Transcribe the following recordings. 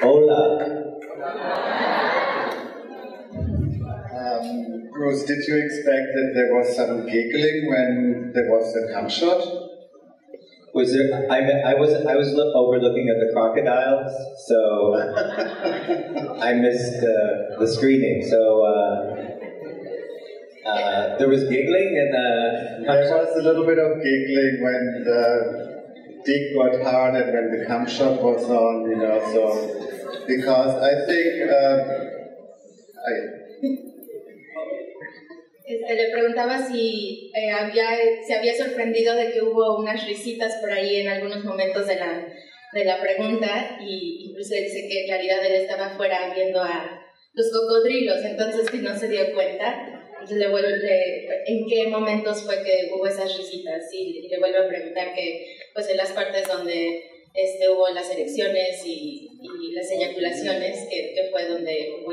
Hola. Um, Bruce, did you expect that there was some giggling when there was the cum shot? Was there? I, I was I was look, overlooking at the crocodiles, so I missed the the screening. So uh, uh, there was giggling and uh, There was a little bit of giggling when the dick got hard and when the shot was on, you know. So because I think um, I, Este, le preguntaba si eh, había, se había sorprendido de que hubo unas risitas por ahí en algunos momentos de la, de la pregunta y incluso dice que en realidad él estaba afuera viendo a los cocodrilos, entonces que no se dio cuenta. Entonces le vuelvo, le- en qué momentos fue que hubo esas risitas y le vuelvo a preguntar que pues en las partes donde este, hubo las erecciones y, y las eyaculaciones, que, que fue donde hubo.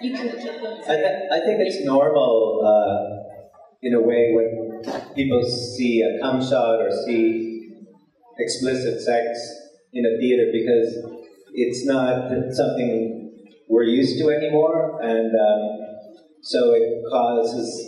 You can. I, th- I think it's normal uh, in a way when people see a cum shot or see explicit sex in a theater because it's not something we're used to anymore, and um, so it causes.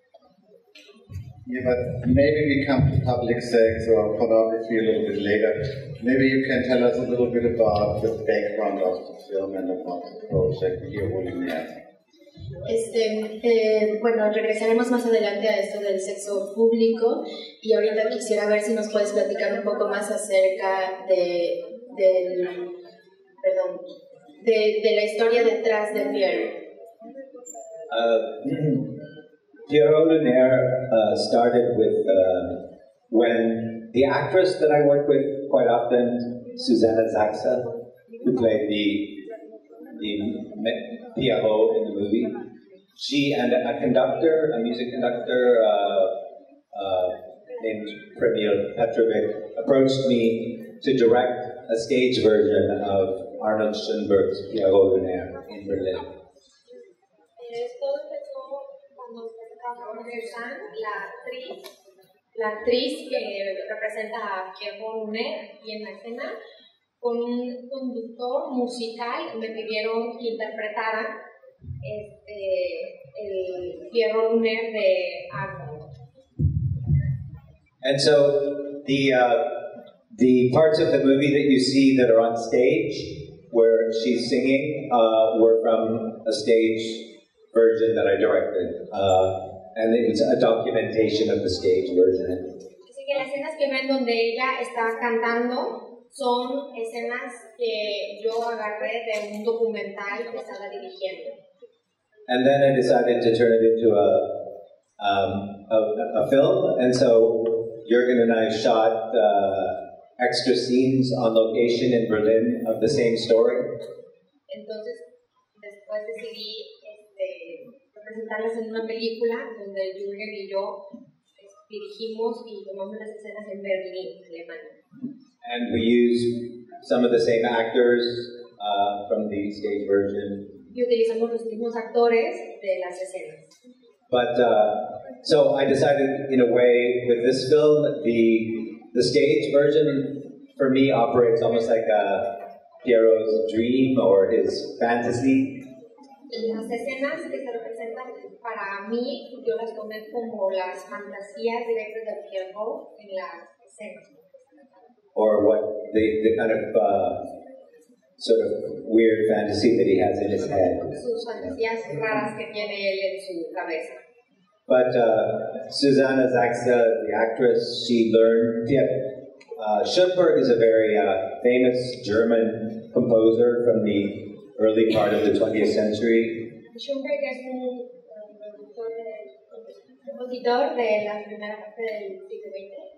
yeah, but maybe we come to public sex or pornography a little bit later. Maybe you can tell us a little bit about the background of the film and about the project here, Luminaire. Este, eh, bueno, regresaremos más adelante a esto del sexo público y ahorita quisiera ver si nos puedes platicar un poco más acerca de, del, perdón, de, de la historia detrás de Pierre. Uh, Pierrot Lunaire uh, started with uh, when the actress that I work with quite often, Susanna Zaxa, who played the the Pierrot in the movie, she and a conductor, a music conductor uh, uh, named Premil Petrovic, approached me to direct a stage version of Arnold Schoenberg's Pierrot Lunaire in Berlin. La actriz, la actriz que representa a aquí en la escena, con un conductor musical me pidieron que interpretara este, el de. And so the uh, the parts of the movie that you see that are on stage, where she's singing, uh, were from a stage version that I directed, uh, and it's a documentation of the stage version. Así que las escenas que ven donde ella está cantando son escenas que yo agarré de un documental que estaba dirigiendo. And then I decided to turn it into a um, a, a film, and so Jürgen and I shot uh, extra scenes on location in Berlin of the same story. Entonces, después decidí este, representarlas en una película donde Jürgen y yo dirigimos y tomamos las escenas en Berlín, Alemania. And we used some of the same actors uh, from the stage version. Y utilizamos los mismos actores de las escenas. But uh, so I decided, in a way, with this film, the the stage version for me operates almost like a Pierrot's dream or his fantasy. Las escenas que se para mí, yo las tomé como las fantasías directas en las escenas. or what the, the kind of uh, sort of weird fantasy that he has in his head. Sus fantasías raras que tiene él en su cabeza. But uh, Susanna Zaxa, the actress, she learned. Yeah, uh, Schoenberg is a very uh, famous German composer from the early part of the 20th century. Schoenberg es un eh, productor de- compositor de la primera parte del siglo XX.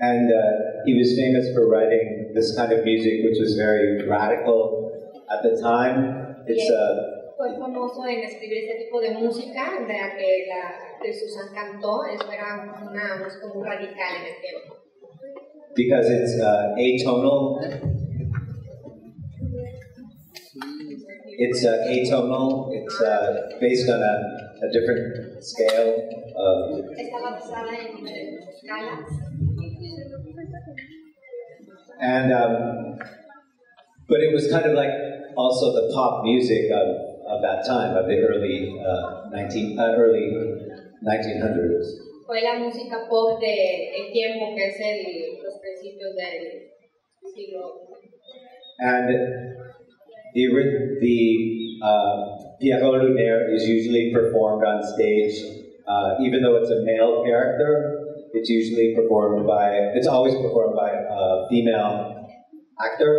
And uh, he was famous for writing this kind of music, which was very radical at the time. It's uh, Fue fue famoso en escribir este tipo de música, de la que, la, que Susan cantó, eso era una música muy radical en el tiempo. Because it's uh, atonal. It's uh, atonal. It's uh, based on a, a different scale of Estaba basada en diferentes escalas and um, but it was kind of like also the pop music of, of that time of the early uh, 19 uh, early 1900s fue la música pop de el tiempo que es el, los principios del siglo and the the uh, Pierrot Lunaire is usually performed on stage uh, even though it's a male character it's usually performed by it's always performed by a female actor.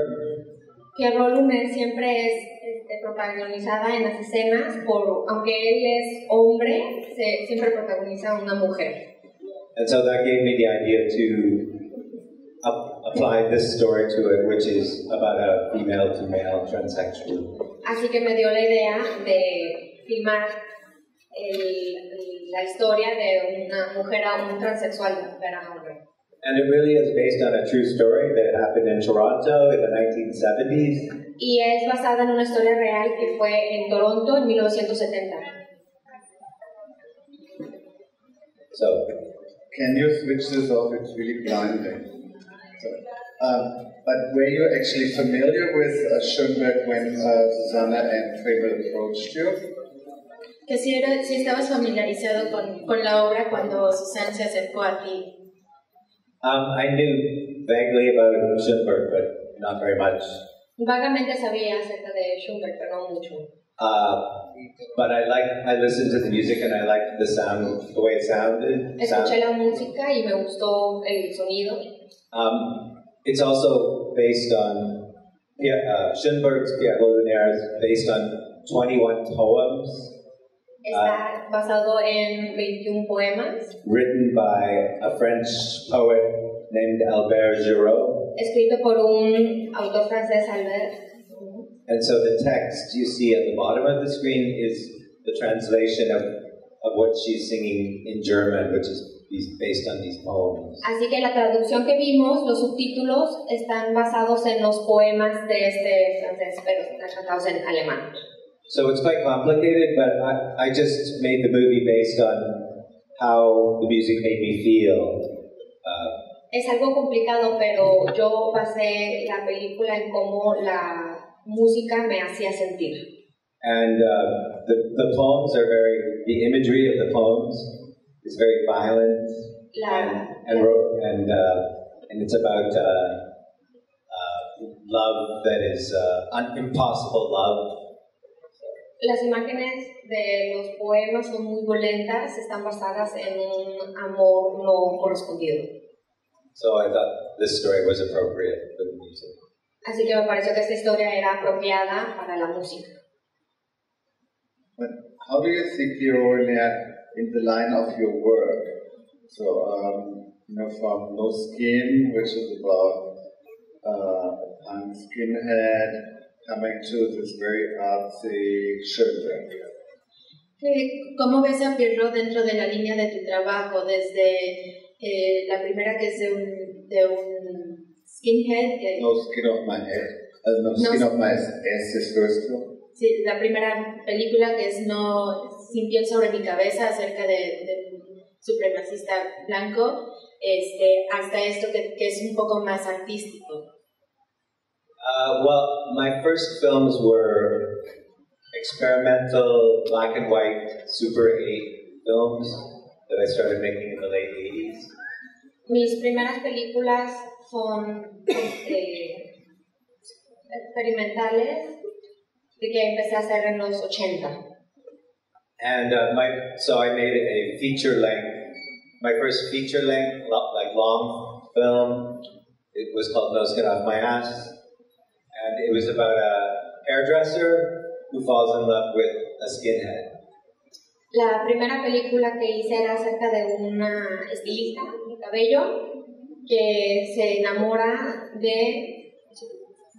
Pierrot Lunaire siempre es protagonizada en las escenas por aunque él es hombre se, siempre protagoniza a una mujer. And so that gave me the idea to apply this story to it, which is about a female to male transsexual. así que me dio la idea de filmar el- la historia de una mujer a un transexual de hombre And it really is based on a true story that happened in Toronto in the 1970s. y es basada en una historia real que fue en Toronto en 1970 So, Can you switch this off? It's really blinding. Um, but were you actually familiar with uh, Schoenberg when uh, Susanna and Travel approached you? Que si, era, si estabas familiarizado con, con la obra cuando se acercó a ti. um, I knew vaguely about Schoenberg, but not very much. Vagamente sabía acerca de Schubert, pero no mucho. Uh, but I liked, I listened to the music and I liked the sound, the way it sounded. Escuché la música y me gustó el sonido. Um, it's also based on uh, Schoenberg's Pierre Lunaire is based on 21 poems Está basado en 21 poemas, written by a French poet named Albert Giraud. escrito por un autor francés, Albert. And so the text you see at the bottom of the screen is the translation of, of what she's singing in German, which is based on these poems. Así que la traducción que vimos, los subtítulos, están basados en los poemas de este francés, pero están cantados en alemán. So it's quite complicated, but I, I just made the movie based on how the music made me feel. Uh, Es algo complicado, pero yo basé la película en cómo la música me hacía sentir. and uh, the, the poems are very, the imagery of the poems is very violent La, and, and, ro- and, uh, and it's about uh, uh, love that is uh, un- impossible love. Las imágenes de los poemas son muy violentas, están basadas en un amor no correspondido. So I thought this story was appropriate for the music. Así que me pareció que esta historia era apropiada para la música. But how do you see Pierrot Lunaire in the line of your work? So, um, you know, from No Skin, which is about uh, punk skinhead, coming to this very artsy. Eh, ¿Cómo ves a Pierrot dentro de la línea de tu trabajo? Desde eh, la primera que es de un, de un skinhead, que- No Skin of My Head, uh, No Skin of My first one. sí, la primera película que es no Sin piel sobre mi cabeza acerca de, de un supremacista blanco, este, hasta esto que, que es un poco más artístico. Uh, well, my first films were experimental black and white Super 8 films that I started making in the late 80s. Mis primeras películas son este, experimentales de que empecé a hacer en los 80. And uh, my, so I made a feature length, my first feature length, like long film. It was called No Skin Off My Ass. And it was about a hairdresser who falls in love with a skinhead. La primera película que hice era acerca de una estilista cabello que se enamora de,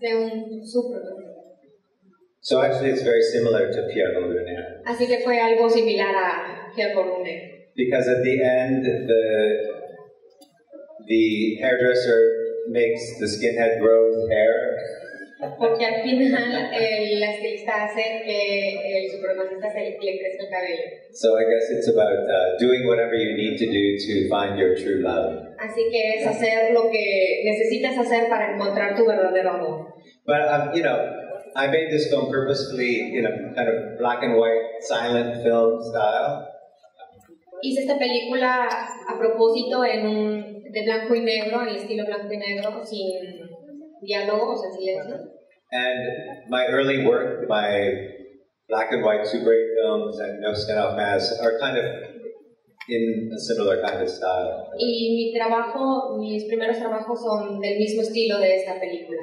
de un super. So actually, it's very similar to Pierre Lunaire. Así que fue algo similar a Pierre Bourdieu. Because at the end, the the hairdresser makes the skinhead grow hair, Porque al final el, estilista hace que el supremacista se le crezca el cabello. so I guess it's about uh, doing whatever you need to do to find your true love. Así que es hacer lo que necesitas hacer para encontrar tu verdadero amor. But um, you know, I made this film purposefully in a kind of black and white silent film style. Hice esta película a propósito en un, de blanco y negro, en el estilo blanco y negro, sin diálogos, en silencio. And my early work, my black and white Super 8 films and No Skin Off Mass are kind of in a similar kind of style. Y mi trabajo, mis primeros trabajos son del mismo estilo de esta película.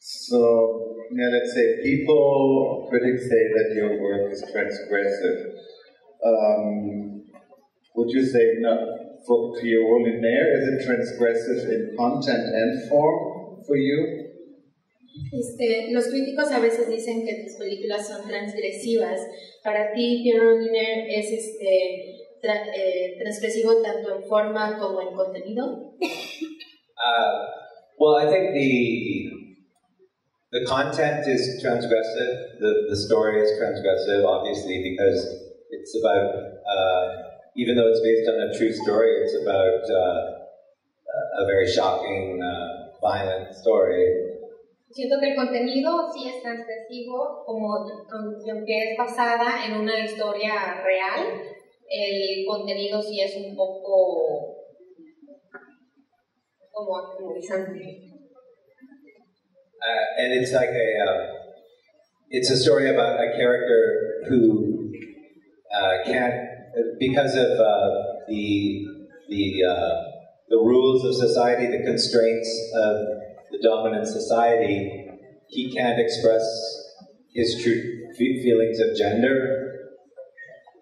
So, yeah, let's say people, critics say that your work is transgressive. Um, would you say, no, for Pierrot Lunaire, is it transgressive in content and form for you? Este, los críticos a veces dicen que tus películas son transgresivas. Para ti, Pierre Lunaire es este, tra- eh, transgresivo tanto en forma como en contenido. Uh, well, I think the the content is transgressive. The the story is transgressive, obviously, because it's about uh, even though it's based on a true story, it's about uh, a very shocking, uh, violent story. Siento que el contenido sí es transgresivo, como aunque es basada en una historia real, el contenido sí es un poco como atemorizante. Uh, and it's like a um, it's a story about a character who uh, can't because of uh, the the uh, the rules of society, the constraints of the dominant society. He can't express his true feelings of gender.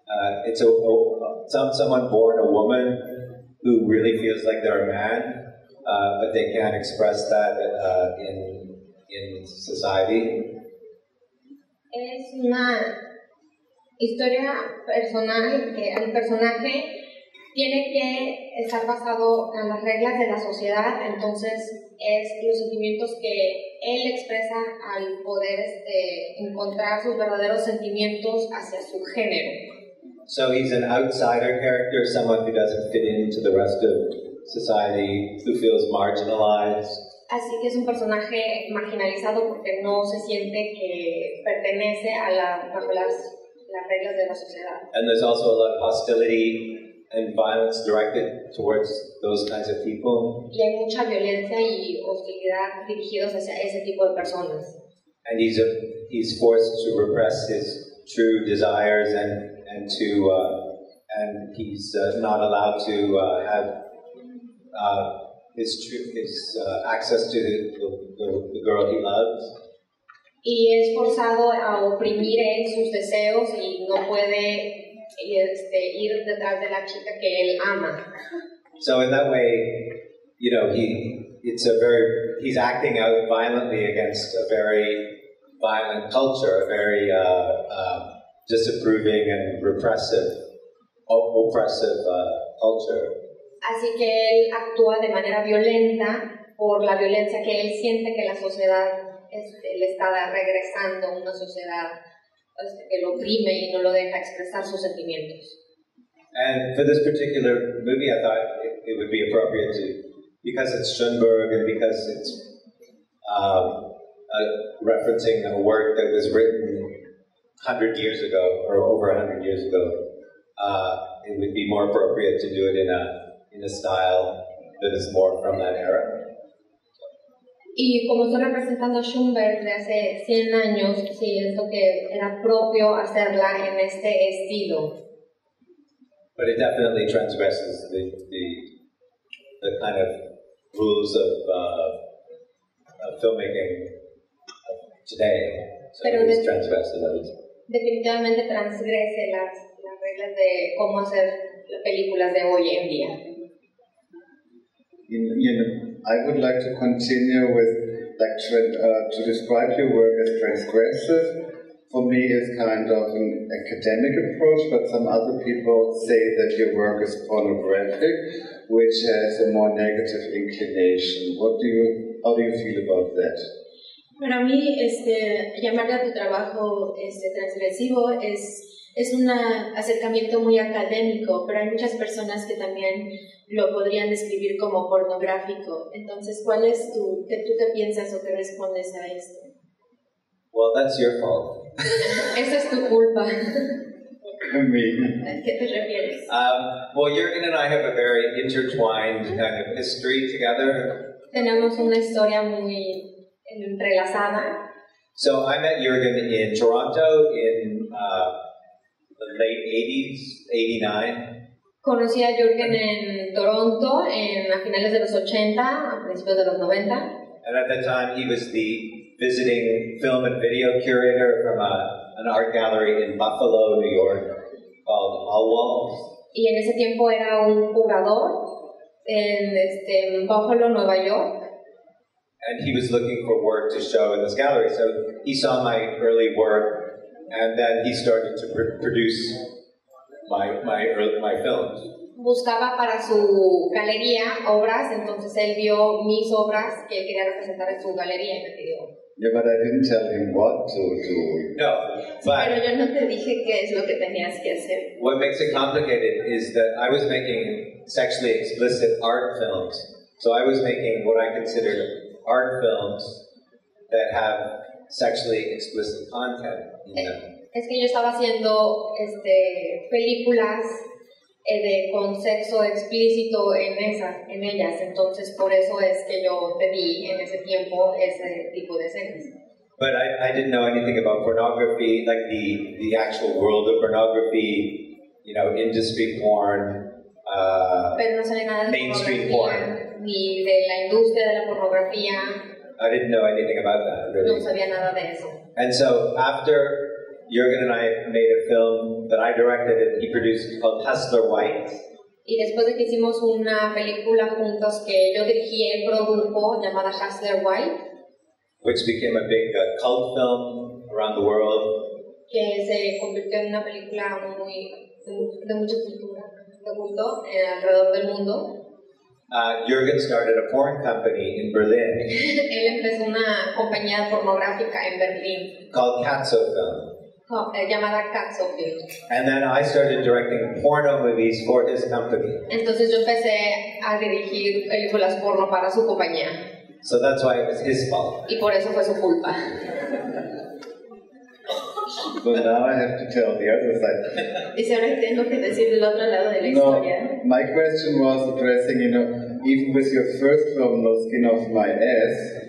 Uh, it's a, a some someone born a woman who really feels like they're a man, uh, but they can't express that uh, in in society. Es una historia personal que el personaje tiene que estar basado en las reglas de la sociedad, entonces es los sentimientos que él expresa al poder este, encontrar sus verdaderos sentimientos hacia su género. So he's an outsider character, someone who doesn't fit into the rest of society, who feels marginalized. Así que es un personaje marginalizado porque no se siente que pertenece a la, bajo las, las reglas de la sociedad. And there's also a lot of hostility and violence directed towards those kinds of people. Y hay mucha violencia y hostilidad dirigidos hacia ese tipo de personas. And he's, a, he's forced to repress his true desires and, and to, uh, and he's uh, not allowed to uh, have uh, his, true, his uh, access to the, the, the girl he loves. Y es forzado a oprimir sus deseos y no puede este, ir detrás de la chica que él ama. So in that way, you know, he it's a very he's acting out violently against a very violent culture, a very uh, uh, disapproving and repressive, op- oppressive uh, culture. Así que él actúa de manera violenta por la violencia que él siente que la sociedad este, le está regresando, una sociedad que lo oprime y no lo deja expresar sus sentimientos. And for this particular movie, I thought it, it would be appropriate to, because it's Schoenberg and because it's um, uh, referencing a work that was written 100 years ago or over 100 years ago, uh, it would be more appropriate to do it in a, in a style that is more from that era. Y como estoy representando a Schumberg de hace 100 años, siento que era propio hacerla en este estilo. But it definitely transgresses the, the, the kind of rules of, uh, of filmmaking of today. So Pero it's transgressive, I would say. Definitivamente transgrese las, las reglas de cómo hacer películas de hoy en día. You know, I would like to continue with uh, to describe your work as transgressive for me it's kind of an academic approach, but some other people say that your work is pornographic, which has a more negative inclination. What do you, how do you feel about that? Para mí, este, llamarle a tu trabajo este, transgresivo es, es un acercamiento muy académico, pero hay muchas personas que también lo podrían describir como pornográfico. Entonces, ¿cuál es tu, qué, tú qué piensas o qué respondes a esto? Well, that's your fault. Esa es tu culpa. Me. ¿A qué te refieres? Um, well, Jurgen and I have a very intertwined kind of history together. Tenemos una historia muy entrelazada. So I met Jurgen in Toronto in uh, the late 80s, 89. Conocí a Jürgen en Toronto en, a finales de los 80, a principios de los 90. And at that time, he was the visiting film and video curator from a, an art gallery in Buffalo, New York, called All Walls. Y en ese tiempo era un curador en, este, en Buffalo, Nueva York. And he was looking for work to show in this gallery. So he saw my early work, and then he started to pr- produce my, my, early, my films. Buscaba para su galería obras, entonces él vio mis obras que él quería representar en su galería y me pidió. Yeah, but I didn't tell him what to do. No, but Pero yo no te dije qué es lo que tenías que hacer. what makes it complicated is that I was making sexually explicit art films. So I was making what I consider art films that have sexually explicit content in them. Es que yo estaba haciendo este, películas eh, de, con sexo explícito en, esa, en ellas, entonces por eso es que yo pedí en ese tiempo ese tipo de escenas. But I, I didn't know anything about pornography, like the, the actual world of pornography, you know, industry porn. Uh, Pero no sabía nada de Mainstream pornografía, ni de la industria de la pornografía, I didn't know anything about that, no really. sabía nada de eso. And so after Jurgen and I made a film that I directed and he produced called Hustler White, Y después de que hicimos una película juntos que yo dirigí, él produjo, llamada Hustler White, which became a big uh, cult film around the world, que se convirtió en una película muy de mucha cultura, de culto eh, alrededor del mundo. Uh, Jurgen started a porn company in Berlin Él empezó una compañía pornográfica en Berlín called Katzo Film. co- eh, llamada Katzo Film. And then I started directing porno movies for his company. Entonces yo empecé a dirigir películas porno para su compañía So that's why it was his fault. y por eso fue su culpa. So now I have to tell the other side. Dice, ahora tengo que decir del otro lado de la No, historia. my question was addressing, you know, even with your first film, No Skin Off My Ass,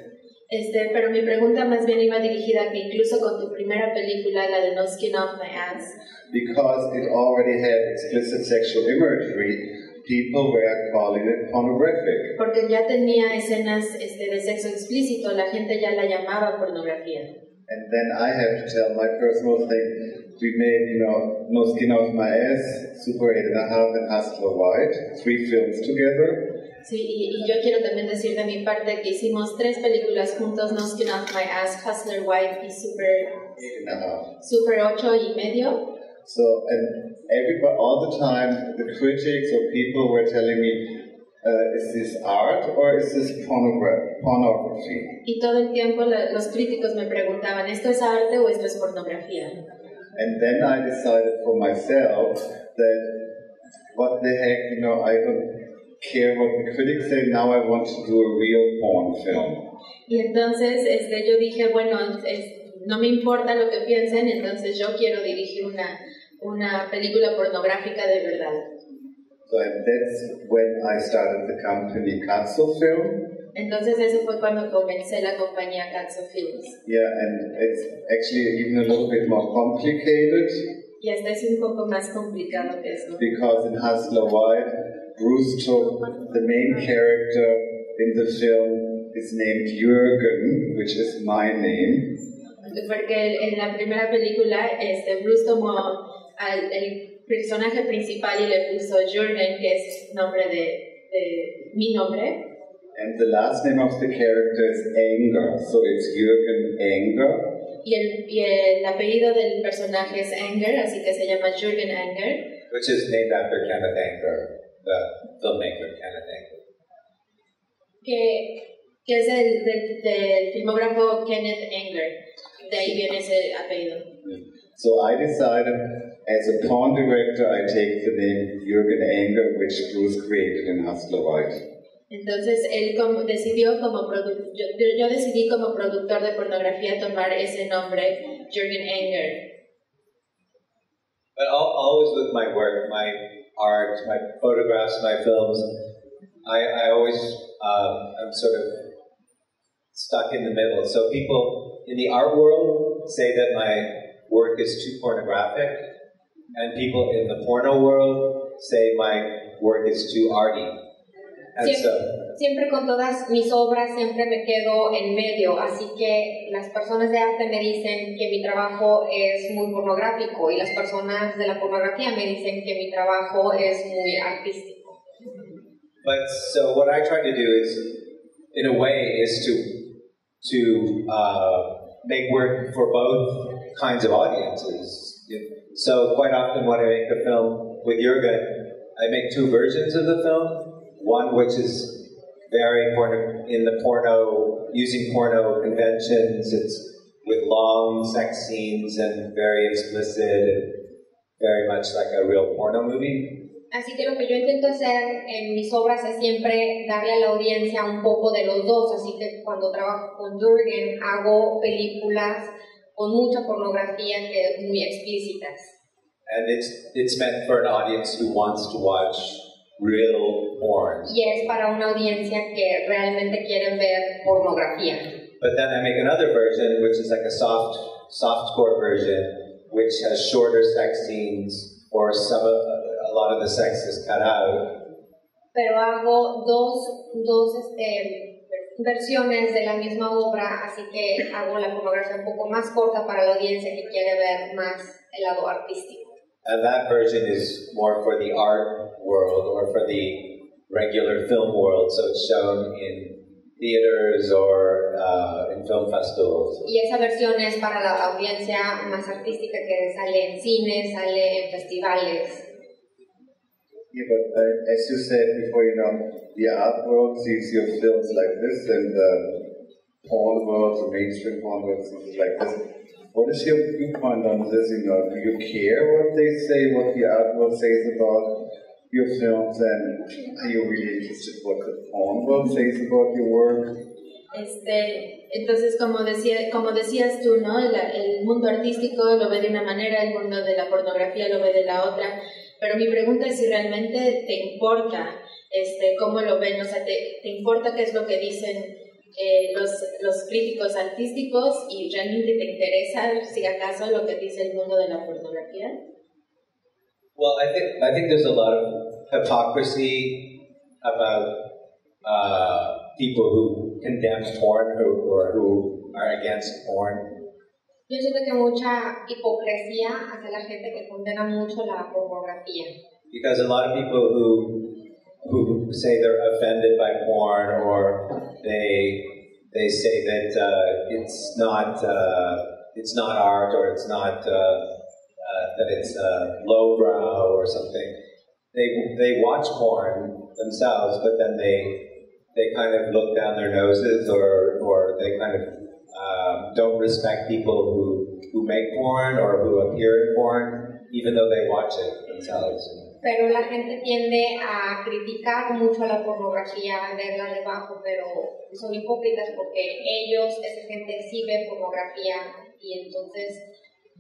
Este, pero mi pregunta más bien iba dirigida a que incluso con tu primera película, la de No Skin Off My Ass, because it already had explicit sexual imagery, people were calling it pornographic. porque ya tenía escenas este, de sexo explícito, la gente ya la llamaba pornografía. And then I have to tell my personal thing. We made, you know, No Skin Off My Ass, Super 8 and a Half, and Hustler White, three films together. Sí, y, y yo quiero también decir de mi parte que hicimos tres películas juntos, No Skin Off My Ass, Hustler Wife y Super, Eight and a half. Super 8 y medio. So, and everybody, all the time, the critics or people were telling me, uh, is this art or is this pornogra- pornography? Y todo el tiempo los críticos me preguntaban, ¿esto es arte o esto es pornografía? And then I decided for myself that what the heck, you know, I don't care what the critics say, now I want to do a real porn film. Y entonces este, yo dije, bueno, es- no me importa lo que piensen, entonces yo quiero dirigir una, una película pornográfica de verdad. So that's when I started the company Katso Film. Entonces eso fue cuando comencé la compañía Katso Films. Yeah, and it's actually even a little bit more complicated Y hasta es un poco más complicado que eso. because in Hustler White, Bruce took the main character in the film is named Jürgen, which is my name. Porque en la primera película este, Bruce tomó al el personaje principal y le puso Jürgen, que es nombre de, de mi nombre. And the last name of the character is Anger, so it's Jürgen Anger. Y el, y el apellido del personaje es Anger, así que se llama Jürgen Anger, which is named after Kenneth Anger, the filmmaker Kenneth Anger. que, que es el del, del filmógrafo Kenneth Anger. De ahí viene ese apellido. So I decided, as a porn director, I take the name Jürgen Anger, which Bruce created in Hustler White. Entonces él como, decidió como produ- yo, yo- yo decidí como productor de pornografía tomar ese nombre, Jürgen Anger. But al- always with my work, my art, my photographs, my films, I, I always, um, I'm sort of stuck in the middle. So people in the art world say that my work is too pornographic, and people in the porno world say my work is too arty. And so, Siempre con todas mis obras siempre me quedo en medio, así que las personas de arte me dicen que mi trabajo es muy pornográfico y las personas de la pornografía me dicen que mi trabajo es muy artístico. But so what I try to do is, in a way, is to to uh, make work for both kinds of audiences. So quite often when I make a film with Jurgen, I make two versions of the film. One which is very porno in the porno, using porno conventions. It's with long sex scenes and very explicit and very much like a real porno movie. Así que lo que yo intento hacer en mis obras es siempre darle a la audiencia un poco de los dos, así que cuando trabajo con Jürgen hago películas con mucha pornografía que muy explícitas. and it's it's meant for an audience who wants to watch real porn. Y es para una audiencia que realmente quieren ver pornografía. But then I make another version, which is like a soft softcore version, which has shorter sex scenes, or some of, a lot of the sex is cut out. Pero hago dos, dos este, versiones de la misma obra, así que hago la pornografía un poco más corta para la audiencia que quiere ver más el lado artístico. And that version is more for the art world or for the regular film world, so it's shown in theaters or uh, in film festivals. Y esa versión es para la audiencia más artística que sale en cines, sale en festivales. Yeah, but uh, as you said before, you know, the art world sees your films like this, and the porn world, the mainstream porn world sees it like this. What is your viewpoint on this? You know, do you care what they say, what the art world says about your films, and are you really interested what the porn world says about your work? Este, entonces, como, decía, tú, el mundo artístico lo ve de una manera, el mundo de la pornografía lo ve de la otra, pero mi pregunta es si realmente te importa este, cómo lo ven, o sea, te, te importa qué es lo que dicen eh, los, los críticos artísticos y realmente te interesa, si acaso, lo que dice el mundo de la pornografía. Well, I think I think there's a lot of hypocrisy about uh, people who condemn porn who, or who are against porn. Yo siento que mucha hipocresía hacia la gente que condena mucho la pornografía. Because a lot of people who who say they're offended by porn or they they say that uh, it's not uh, it's not art or it's not uh, uh, that it's uh, lowbrow or something. They they watch porn themselves, but then they they kind of look down their noses or or they kind of um, don't respect people who who make porn or who appear in porn, even though they watch it themselves. Pero la gente tiende a criticar mucho la pornografía, verla debajo, pero son hipócritas porque ellos, esa gente sí ve pornografía y entonces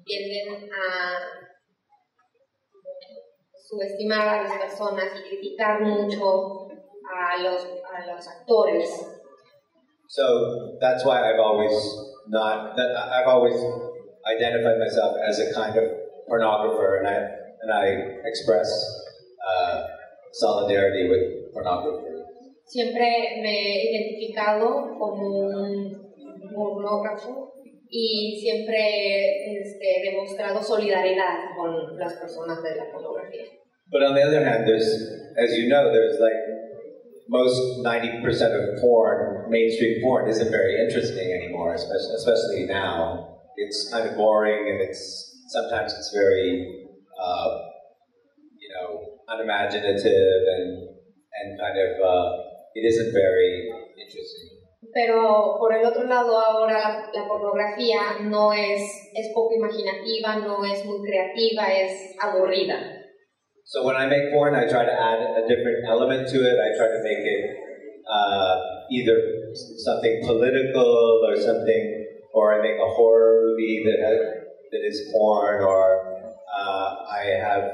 tienden a subestimar a las personas y criticar mucho a los, a los actores. So that's why I've always not that I've always identified myself as a kind of pornographer, and I and I express uh, solidarity with pornographers. Siempre me he identificado como un pornógrafo y siempre este, he demostrado solidaridad con las personas de la pornografía. But on the other hand, there's, as you know, there's like most 90% of porn, mainstream porn, isn't very interesting anymore, especially, especially now. It's kind of boring and it's sometimes it's very, uh, you know, unimaginative and, and kind of, uh, it isn't very interesting. Pero por el otro lado, ahora la, la pornografía no es, es poco imaginativa, no es muy creativa, es aburrida. So when I make porn, I try to add a different element to it. I try to make it uh, either something political or something, or I make a horror movie that has, that is porn, or uh, I have,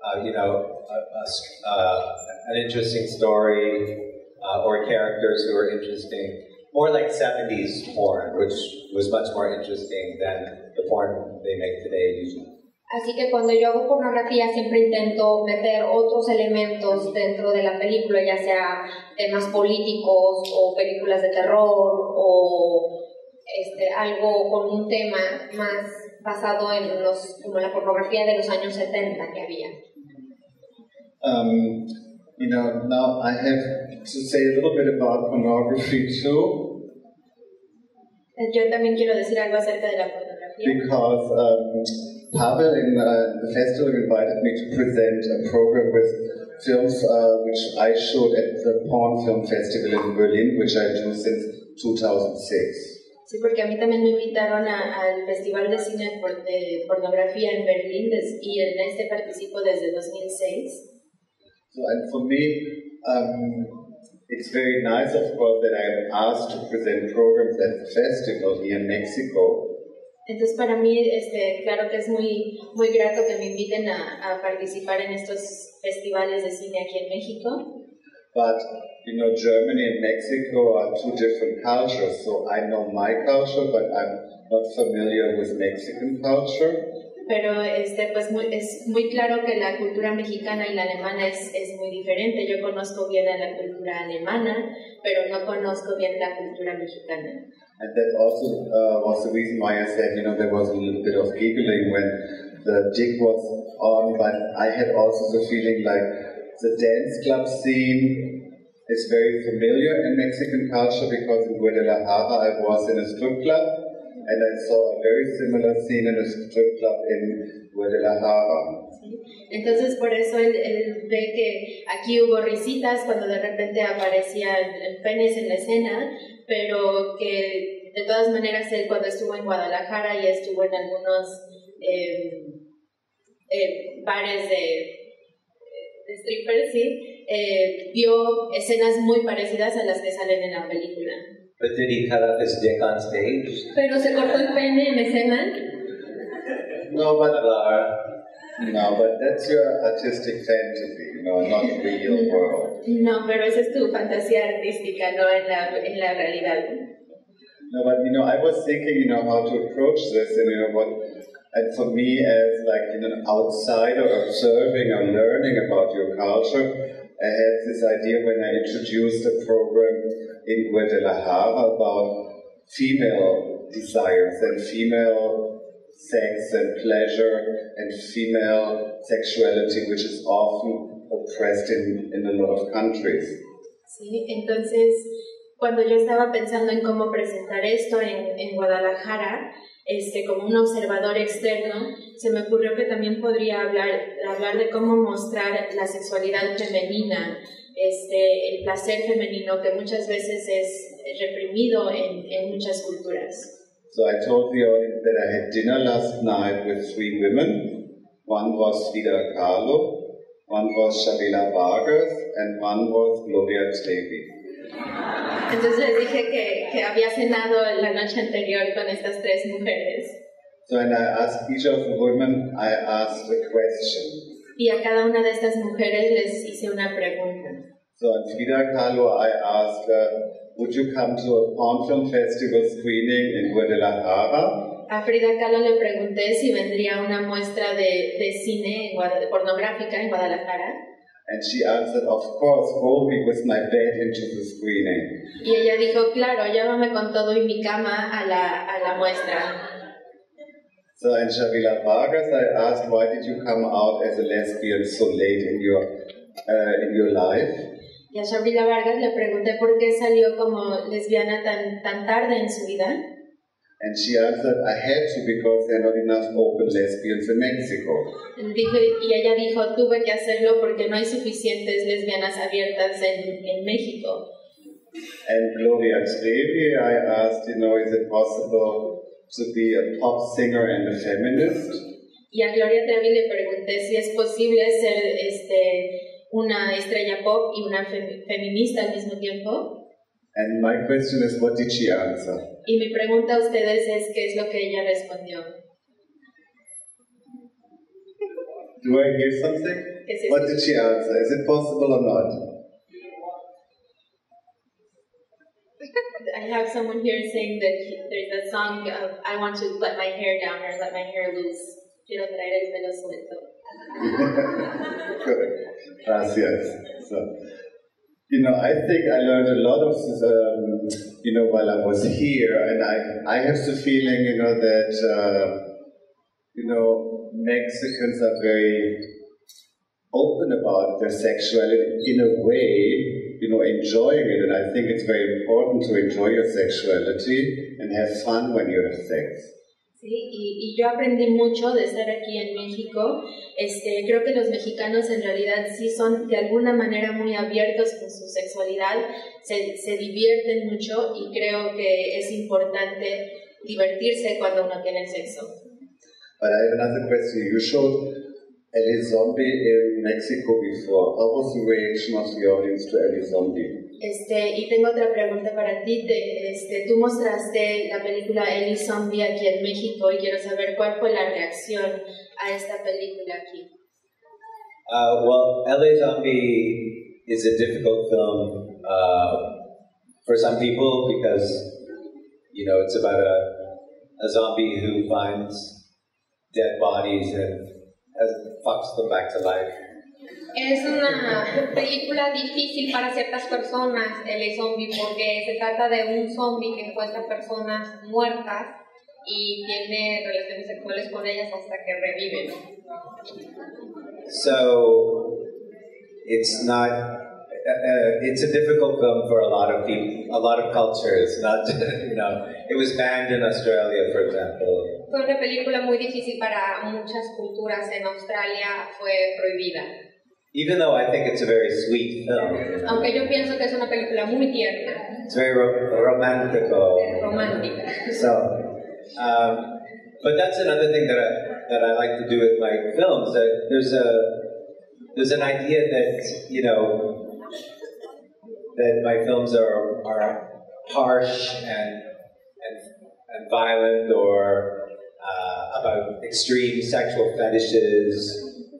uh, you know, a, a uh, an interesting story uh, or characters who are interesting. More like 70s porn, which was much more interesting than the porn they make today usually. Así que cuando yo hago pornografía siempre intento meter otros elementos dentro de la película, ya sea temas políticos o películas de terror o este, algo con un tema más basado en los, como la pornografía de los años 70 que había. Um, you know, now I have to say a little bit about pornography too, Eh, Yo también quiero decir algo acerca de la pornografía. because um, Pavel in uh, the festival invited me to present a program with films uh, which I showed at the Porn Film Festival in Berlin, which I do since 2006. Sí, porque a mí también me invitaron a- al Festival de Cine por- de Pornografía en Berlín des- y en este participo desde 2006. So, and for me, um, it's very nice, of course, that I'm asked to present programs at the festival here in Mexico. Entonces para mí, este, claro que es muy, muy grato que me inviten a, a participar en estos festivales de cine aquí en México. But you know, Germany and Mexico are two different cultures. So I know my culture, but I'm not familiar with Mexican culture. Pero este, pues muy- es muy claro que la cultura mexicana y la alemana es, es muy diferente. Yo conozco bien a la cultura alemana, pero no conozco bien la cultura mexicana. And that also uh, was the reason why I said, you know, there was a little bit of giggling when the jig was on, but I had also the feeling like the dance club scene is very familiar in Mexican culture because in Guadalajara I was in a strip club and I saw a very similar scene in a strip club in Guadalajara. Entonces por eso él, él ve que aquí hubo risitas cuando de repente aparecían penes en la escena, pero que de todas maneras él cuando estuvo en Guadalajara y estuvo en algunos eh, eh, bares de, de strippers, ¿sí? Eh, vio escenas muy parecidas a las que salen en la película. But did he cut off his dick on stage? Pero se cortó el pene en escena. No, but Laura? no, but that's your artistic fantasy, you know, not the real world. No, pero esa es tu fantasía artística, no en la, en la realidad. No, but you know, I was thinking, you know, how to approach this, and you know what, and for me as like you know, an outsider observing or learning about your culture, I had this idea when I introduced a program in Guadalajara about female desires and female sex and pleasure and female sexuality, which is often oppressed in, in a lot of countries. Sí, entonces cuando yo estaba pensando en cómo presentar esto en, en Guadalajara, este, como un observador externo, se me ocurrió que también podría hablar, hablar de cómo mostrar la sexualidad femenina, este, el placer femenino que muchas veces es reprimido en, en muchas culturas. So I told audience that I had dinner last night with three women. One was Frida Kahlo, one was Shabila Vargas, and one was Gloria Trevi. Entonces les dije que, que había cenado la noche anterior con estas tres mujeres So when I asked each of the women, I asked a question. y a cada una de estas mujeres les hice una pregunta. So on Frida Kahlo, I asked her, would you come to a porn film festival screening in Guadalajara? A Frida Kahlo le pregunté si vendría a una muestra de, de cine en pornográfica en Guadalajara And she answered, of course, go me with my bed into the screening. y ella dijo, claro, llévame con todo y mi cama a la, a la muestra. So in Shabila Vargas, I asked, why did you come out as a lesbian so late in your uh, in your life? Y a Shabrila Vargas le pregunté por qué salió como lesbiana tan, tan tarde en su vida. And she answered, I had to because there are not enough open lesbians in Mexico. Dijo, y ella dijo, tuve que hacerlo porque no hay suficientes lesbianas abiertas en, en México. And Gloria Trevi, I asked, you know, is it possible to be a pop singer and a feminist? Y a Gloria Trevi le pregunté si es posible ser este, una estrella pop y una fem- feminista al mismo tiempo. And my question is, what did she answer? Y mi pregunta a ustedes es qué es lo que ella respondió. Do I hear something? ¿Qué es What did she answer? Is it possible or not? I have someone here saying that he- there's a song of I want to let my hair down or let my hair loose. Quiero traer el pelo suelto. Good. Gracias. So, you know, I think I learned a lot of, um, you know, while I was here, and I, I have the feeling, you know, that, uh, you know, Mexicans are very open about their sexuality in a way, you know, enjoying it, and I think it's very important to enjoy your sexuality and have fun when you have sex. Sí, y, y yo aprendí mucho de estar aquí en México. Este, creo que los mexicanos en realidad sí son de alguna manera muy abiertos con su sexualidad, se, se divierten mucho y creo que es importante divertirse cuando uno tiene sexo. But I have another question. You showed Ellie Zombie in Mexico before. How was the reaction of the audience to Ellie Zombie? Este, y tengo otra pregunta para ti. Te- este, tú mostraste la película Ellie Zombie aquí en México y quiero saber cuál fue la reacción a esta película aquí. Uh, well, LA Zombie is a difficult film uh, for some people because, you know, it's about a, a zombie who finds dead bodies and has, fucks them back to life. Es una película difícil para ciertas personas, el zombie, porque se trata de un zombie que encuentra personas muertas y tiene relaciones sexuales con ellas hasta que reviven. So it's not. Uh, it's a difficult film for a lot of people, a lot of cultures. Not, you know, it was banned in Australia, for example. Fue una película muy difícil para muchas culturas. En Australia fue prohibida. Even though I think it's a very sweet film, Aunque yo pienso que es una película muy tierna, it's very ro- romantical. romántica. So, um, but that's another thing that I, that I like to do with my films. That there's a there's an idea that you know that my films are are harsh and and, and violent or uh, about extreme sexual fetishes.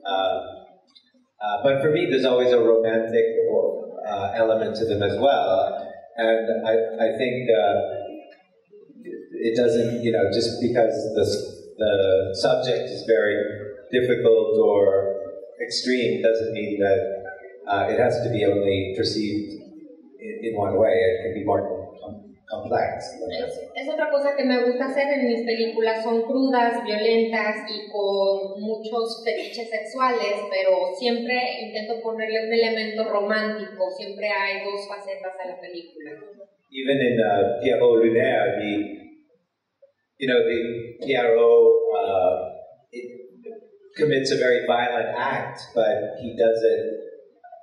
Uh, uh, but for me, there's always a romantic uh, element to them as well, and I, I think. Uh, it doesn't, you know, just because the, the subject is very difficult or extreme doesn't mean that uh, it has to be only perceived in, in one way. It can be more com- complex. than that. Es, es otra cosa que me gusta hacer en mis películas, son crudas, violentas y con muchos fetiches sexuales, pero siempre intento ponerle un elemento romántico, siempre hay dos facetas a la película. Even in uh, Pierrot Lunaire, the you know the Pierrot uh, it commits a very violent act, but he does it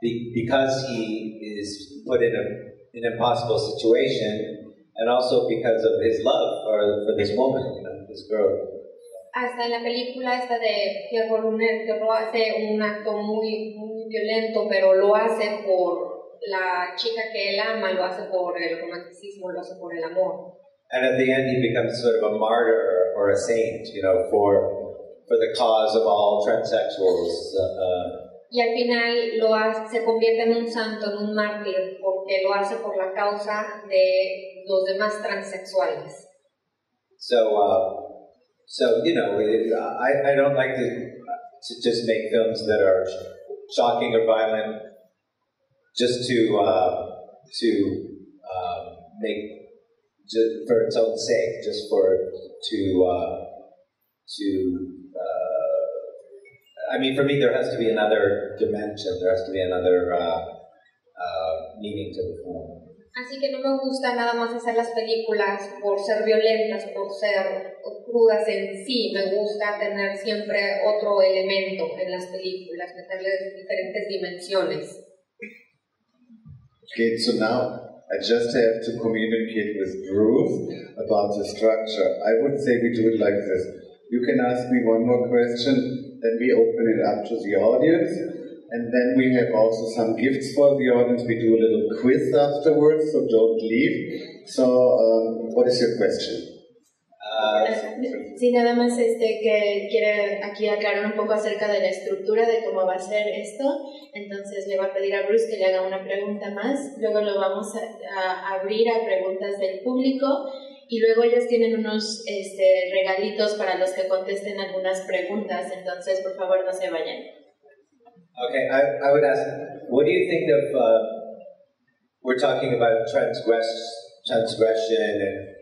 be, because he is put in a, an impossible situation, and also because of his love for, for this woman, you know, this girl. Hasta en la película esta de Pierre que lo hace un acto muy, muy violento, pero lo hace por la chica que él ama, lo hace por el romanticismo, lo hace por el amor. And at the end, he becomes sort of a martyr or a saint, you know, for for the cause of all transsexuals. Uh, Y al final lo hace, se convierte en un santo, en un mártir, porque lo hace por la causa de los demás transexuales. so, uh, so you know, I I don't like to to just make films that are shocking or violent, just to uh, to um, make just for its own sake, just for to uh, to. Uh, I mean, for me, there has to be another dimension. There has to be another uh, uh, meaning to the form. Así que no me gusta nada más hacer las películas por ser violentas, por ser crudas en sí. Me gusta tener siempre otro elemento en las películas, meterles diferentes dimensiones. Okay, so now I just have to communicate with Bruce about the structure. I would say we do it like this. You can ask me one more question, then we open it up to the audience, and then we have also some gifts for the audience. We do a little quiz afterwards, so don't leave. So, um, what is your question? Sí, nada más este que quiere aquí aclarar un poco acerca de la estructura de cómo va a ser esto. Entonces le va a pedir a Bruce que le haga una pregunta más. Luego lo vamos a, a abrir a preguntas del público y luego ellos tienen unos este, regalitos para los que contesten algunas preguntas. Entonces, por favor, no se vayan. Okay, I, I would ask, what do you think of, uh, we're talking about transgress, transgression and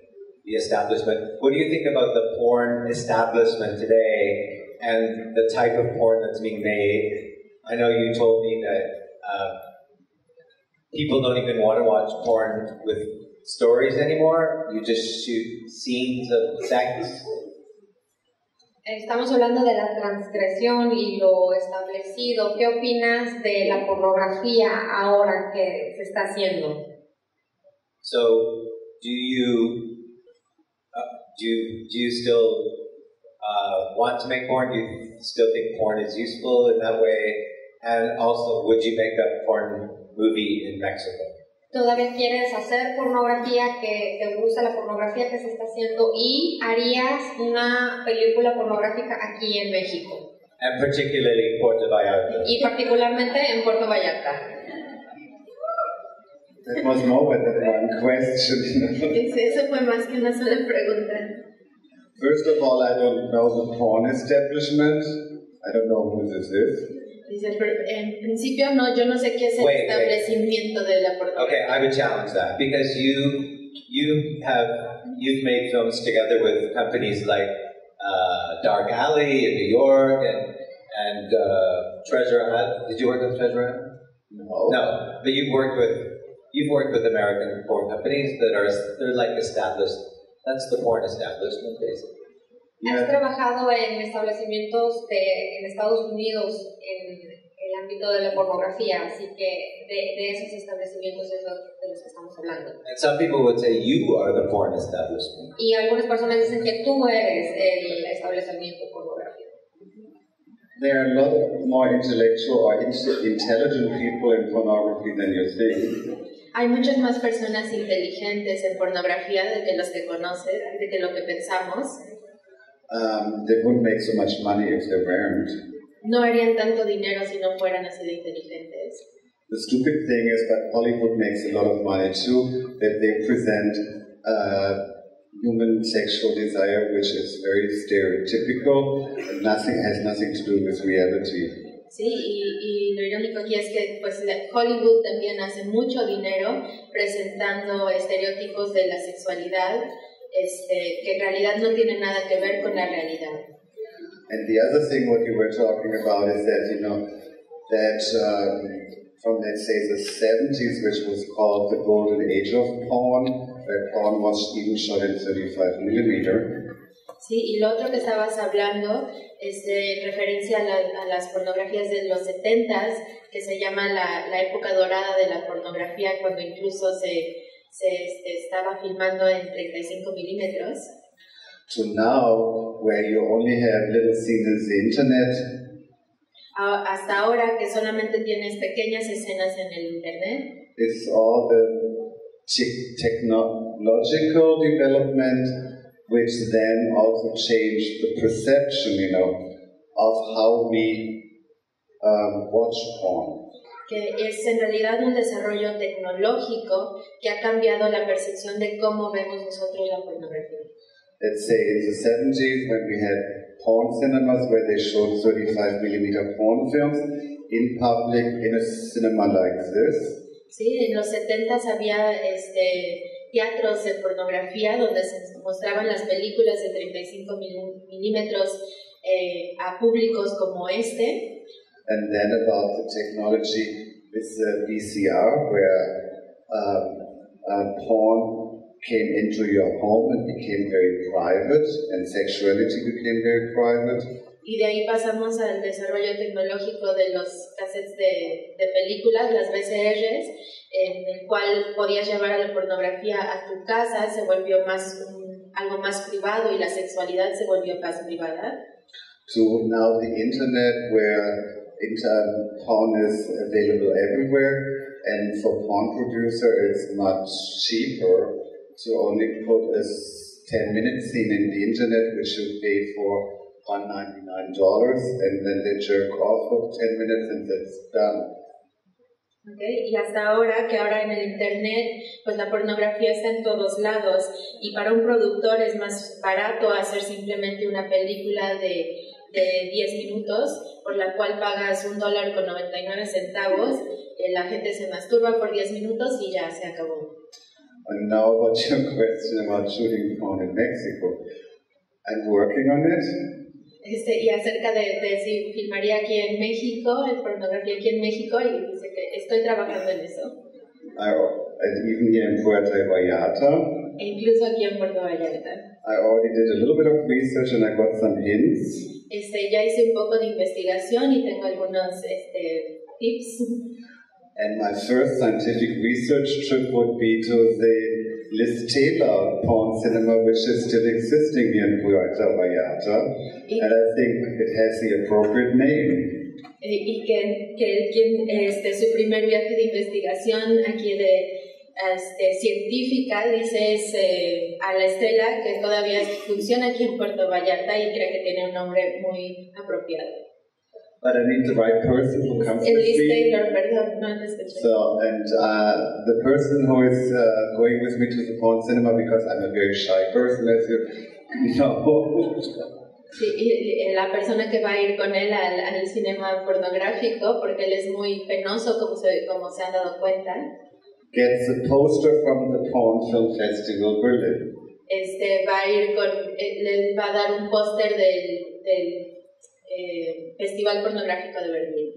the establishment. What do you think about the porn establishment today and the type of porn that's being made? I know you told me that uh, people don't even want to watch porn with stories anymore. You just shoot scenes of sex. Estamos hablando de la transgresión y lo establecido. ¿Qué opinas de la pornografía ahora que se está haciendo? So, do you uh, do do you still uh, want to make porn? Do you still think porn is useful in that way? And also, would you make a porn movie in Mexico? ¿Todavía quieres hacer pornografía? que te gusta la pornografía que se está haciendo? ¿Y harías una película pornográfica aquí en México? And particularly Puerto Vallarta. Y particularmente en Puerto Vallarta. That was more than one question. Eso fue más que una sola pregunta. First of all, I don't know the porn establishment. I don't know who this is. Dice, en principio no, yo no sé qué es el Wait, wait. establecimiento de la pornografía. Okay, I would challenge that because you you have you've made films together with companies like uh, Dark Alley in New York and and uh, Treasure Hunt. Did you work with Treasure Hunt? No. No, but you've worked with you've worked with American porn companies that are they're like established. That's the porn establishment, basically. Has trabajado en establecimientos de, en Estados Unidos en el ámbito de la pornografía, así que de, de esos establecimientos es lo- de los que estamos hablando. And some people would say you are the porn establishment. Y algunas personas dicen que tú eres el establecimiento pornográfico. There are a lot more intellectual or in- intelligent people in pornography than you think. Hay muchas más personas inteligentes en pornografía de que los que conocen, de que lo que pensamos. Um, they wouldn't make so much money if they weren't. No harían tanto dinero si no fueran así de inteligentes. The stupid thing is that Hollywood makes a lot of money too, that they present uh, human sexual desire, which is very stereotypical and nothing has nothing to do with reality. Sí, y, y lo irónico aquí es que pues, Hollywood también hace mucho dinero presentando estereotipos de la sexualidad este, que en realidad no tienen nada que ver con la realidad. And the other thing what you were talking about is that, you know, that um, from, let's say, the 70s, which was called the golden age of porn, where porn was even shot in 35 millimeter, Sí, y lo otro que estabas hablando es de referencia a, la- a las pornografías de los 70s, que se llama la, la época dorada de la pornografía, cuando incluso se, se este, estaba filmando en 35 milímetros, to now, where you only have little scenes in the internet, a- hasta ahora que solamente tienes pequeñas escenas en el Internet. it's all the te- technological development which then also changed the perception, you know, of how we um, watch porn. Que es en realidad un desarrollo tecnológico que ha cambiado la percepción de cómo vemos nosotros la pornografía. Let's say in the 70s when we had porn cinemas where they showed 35 millimeter porn films in public in a cinema like this. Sí, en los 70 había este, teatros de pornografía donde se mostraban las películas de 35 mil- milímetros eh, a públicos como este. And then about the technology with the VCR, where um, uh, porn came into your home and became very private, and sexuality became very private. Y de ahí pasamos al desarrollo tecnológico de los cassettes de, de películas, las VCRs, en el cual podías llevar a la pornografía a tu casa, se volvió más un- algo más privado y la sexualidad se volvió más privada. To now the internet, where inter- porn is available everywhere, and for porn producer, it's much cheaper to only put a 10 minute scene in the internet, which you pay for $199, and then they jerk off for 10 minutes and that's done. ¿ok? Y hasta ahora, que ahora en el Internet, pues la pornografía está en todos lados y para un productor es más barato hacer simplemente una película de, de 10 minutos, por la cual pagas un dólar con 99 centavos, eh, la gente se masturba por 10 minutos y ya se acabó. And now about your question about shooting porn in Mexico. I'm working on it. Este, y acerca de, de si filmaría aquí en México, el pornografía aquí en México, y dice que estoy trabajando en eso. I, even here in Puerto Vallarta, incluso aquí en Puerto Vallarta. I already did a little bit of research and I got some hints. Este, ya hice un poco de investigación y tengo algunos este, tips. And my first scientific research trip would be to the Listela porn cinema, which is still existing here in Puerto Vallarta. Y, And I think it has the appropriate name. eh, y que, que quien, este, su primer viaje de investigación aquí de este, científica, dice, es eh, a la estela, que todavía funciona aquí en Puerto Vallarta y cree que tiene un nombre muy apropiado. But I need the right person who comes El with Liz me. Taylor, perdón, no. So, and uh, the person who is uh, going with me to the porn cinema, because I'm a very shy person, as you know, Sí, y- y la persona que va a ir con él al, al cinema pornográfico, porque él es muy penoso, como se, como se han dado cuenta, gets a poster from the Porn Film Festival Berlin. este, va a ir con, él le va a dar un póster del, del eh, Festival Pornográfico de Berlín.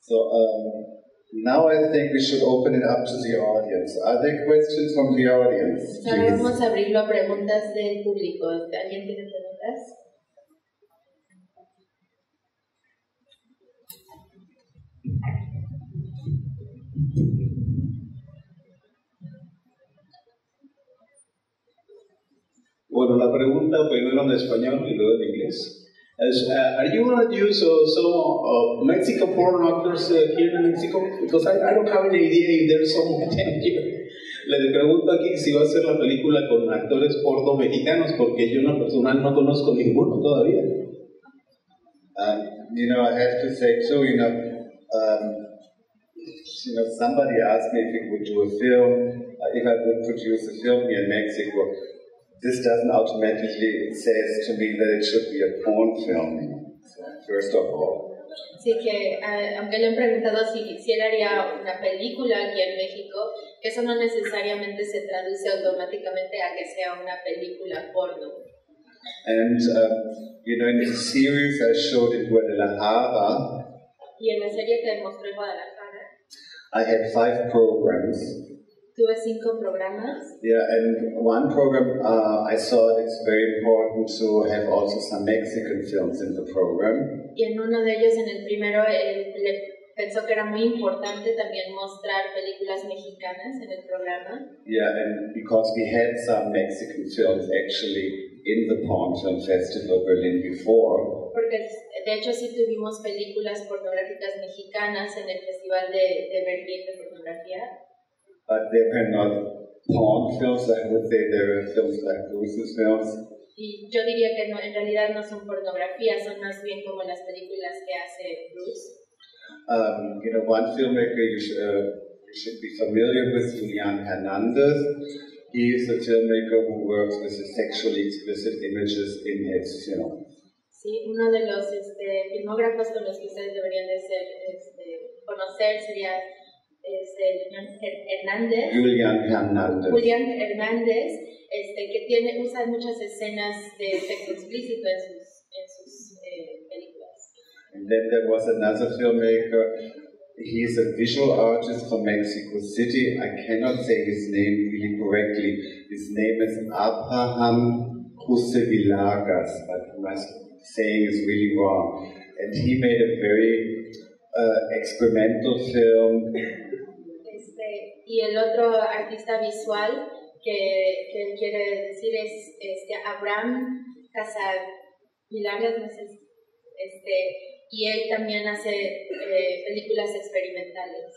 So um, now I think we should open it up to the audience. Are there questions from the audience, Ahora vamos a abrirlo a preguntas del público. ¿Alguien tiene preguntas? Bueno, la pregunta primero en español y luego en inglés. Is, uh, are you going to use uh, some uh, Mexican porn actors uh, here in Mexico? Because I, I don't have any idea if there's some here. Le pregunto aquí si va a hacer la película con actores porno mexicanos, porque yo en lo personal no conozco ninguno todavía. Um, you know, I have to say too, you know, um, you know, somebody asked me if we would do a film, uh, if I would produce a film here in Mexico. This doesn't automatically says to me that it should be a porn film. First of all. Así que, ah, aunque le han preguntado si, si él haría una película aquí en México, eso no necesariamente se traduce automáticamente a que sea una película porno. And um, you know, in the series I showed in Guadalajara, Y en la serie que mostró en Guadalajara, I had five programs. Tuve cinco programas Yeah, and one program uh, I saw it's very important to have also some Mexican films in the program. y en uno de ellos, en el primero, él le pensó que era muy importante también mostrar películas mexicanas en el programa. Yeah, and because we had some Mexican films actually in the Porn Film Festival Berlin before, Porque de hecho sí tuvimos películas pornográficas mexicanas en el Festival de, de Berlín de Pornografía, but they were not porn films. I would say they were films like Bruce's films. y yo diría que no, en realidad no son pornografía, son más bien como las películas que hace Bruce. Um, you know, one filmmaker you, sh- uh, you should be familiar with, Julian Hernandez. He is a filmmaker who works with sexually explicit images in his films. Sí, uno de los este, filmógrafos con los que ustedes deberían de ser, este, conocer sería es el señor Her- Hernández, Julian Hernandez. Julián Hernández, este, que tiene, usa muchas escenas de sexo explícito en sus, en sus eh, películas. And then there was another filmmaker He's a visual artist from Mexico City. I cannot say his name really correctly. His name is Abraham Jusevilagas, but my saying is really wrong. And he made a very uh, experimental film. Y el otro artista visual que, que quiere decir es este, Abraham Casavilagas, no sé, este, y él también hace eh, películas experimentales.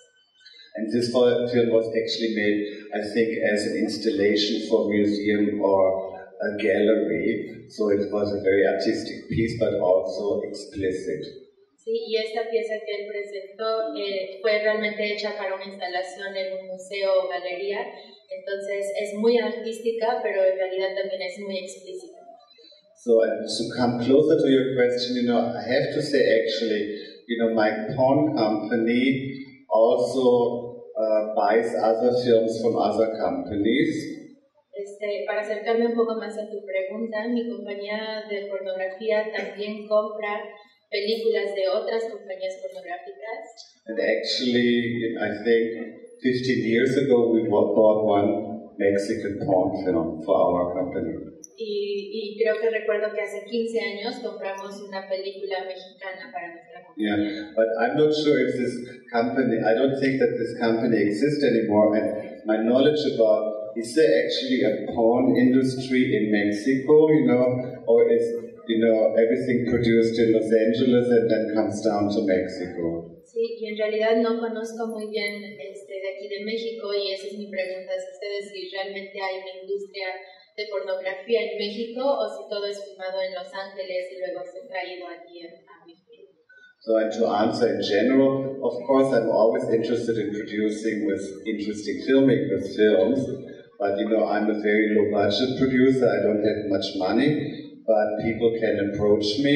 And this film was actually made, I think, as an installation for a museum or a gallery. So it was a very artistic piece, but also explicit. Sí, y esta pieza que él presentó eh, fue realmente hecha para una instalación en un museo o galería. Entonces es muy artística, pero en realidad también es muy explícita. So and to come closer to your question, you know, I have to say actually, you know, my pawn company also uh, buys other films from other companies. Este, para acercarme un poco más a tu pregunta, mi compañía de pornografía también compra películas de otras compañías pornográficas. And actually, I think 15 years ago we bought one Mexican porn film for our company. Y, y, creo que recuerdo que hace 15 años compramos una película mexicana para nuestra compañía. Yeah, but I'm not sure if this company, I don't think that this company exists anymore. And my knowledge about, is there actually a porn industry in Mexico, you know, or is, you know, everything produced in Los Angeles and then comes down to Mexico? Sí, y en realidad no conozco muy bien este, de aquí de México y esa es mi pregunta, si ustedes si realmente hay una industria de pornografía en México o si todo es filmado en Los Ángeles y luego se traído aquí a México. So, and to answer in general, of course, I'm always interested in producing with interesting filmmakers films, but you know, I'm a very low budget producer, I don't have much money, but people can approach me,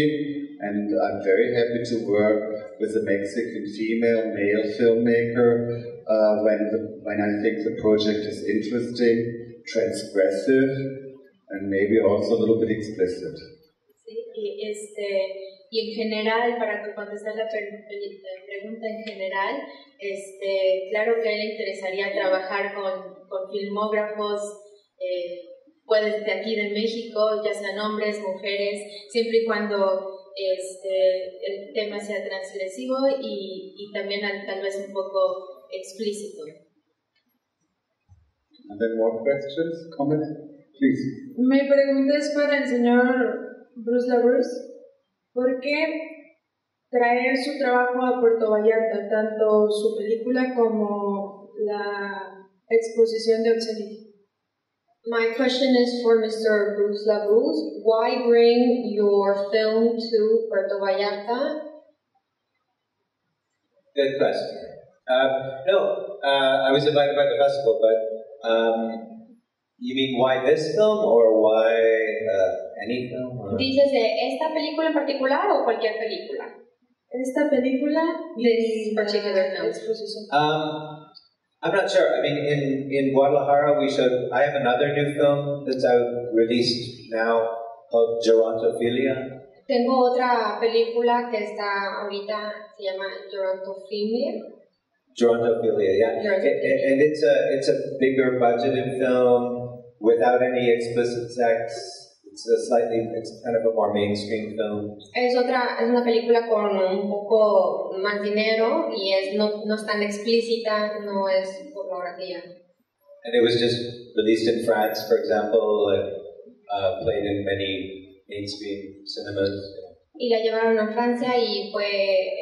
and I'm very happy to work with a Mexican female male filmmaker uh, when, the, when I think the project is interesting transgressive and maybe also a little bit explicit. Sí, este, y en general, para contestar la, pregunta en general, este, claro que a él le interesaría trabajar con, con filmógrafos, eh, puede de aquí de México, ya sean hombres, mujeres, siempre y cuando este, el tema sea transgresivo y, y también tal vez un poco explícito. And then more questions, comments, please. Mi pregunta es para el señor Bruce LaBruce. ¿Por qué traer su trabajo a Puerto Vallarta, tanto su película como la exposición de obscenidad? My question is for Mr. Bruce LaBruce. Why bring your film to Puerto Vallarta? Good question. Uh, no, uh, I was invited by the festival, but Um, you mean why this film or why uh, any film? Or? ¿Dices de esta película en particular o cualquier película? Esta película this particular film. Um, I'm not sure. I mean, in, in Guadalajara, we showed. I have another new film that's out released now called Gerontophilia. Tengo otra película que está ahorita se llama Gerontophilia. Gerontophilia, yeah. Gerontophilia. And it's a it's a bigger budgeted film without any explicit sex. It's a slightly, it's kind of a more mainstream film. Es otra, es una película con un poco más dinero y es no, no es tan explícita, no es pornografía. And it was just released in France, for example, and uh, played in many mainstream cinemas. Y la llevaron a Francia y fue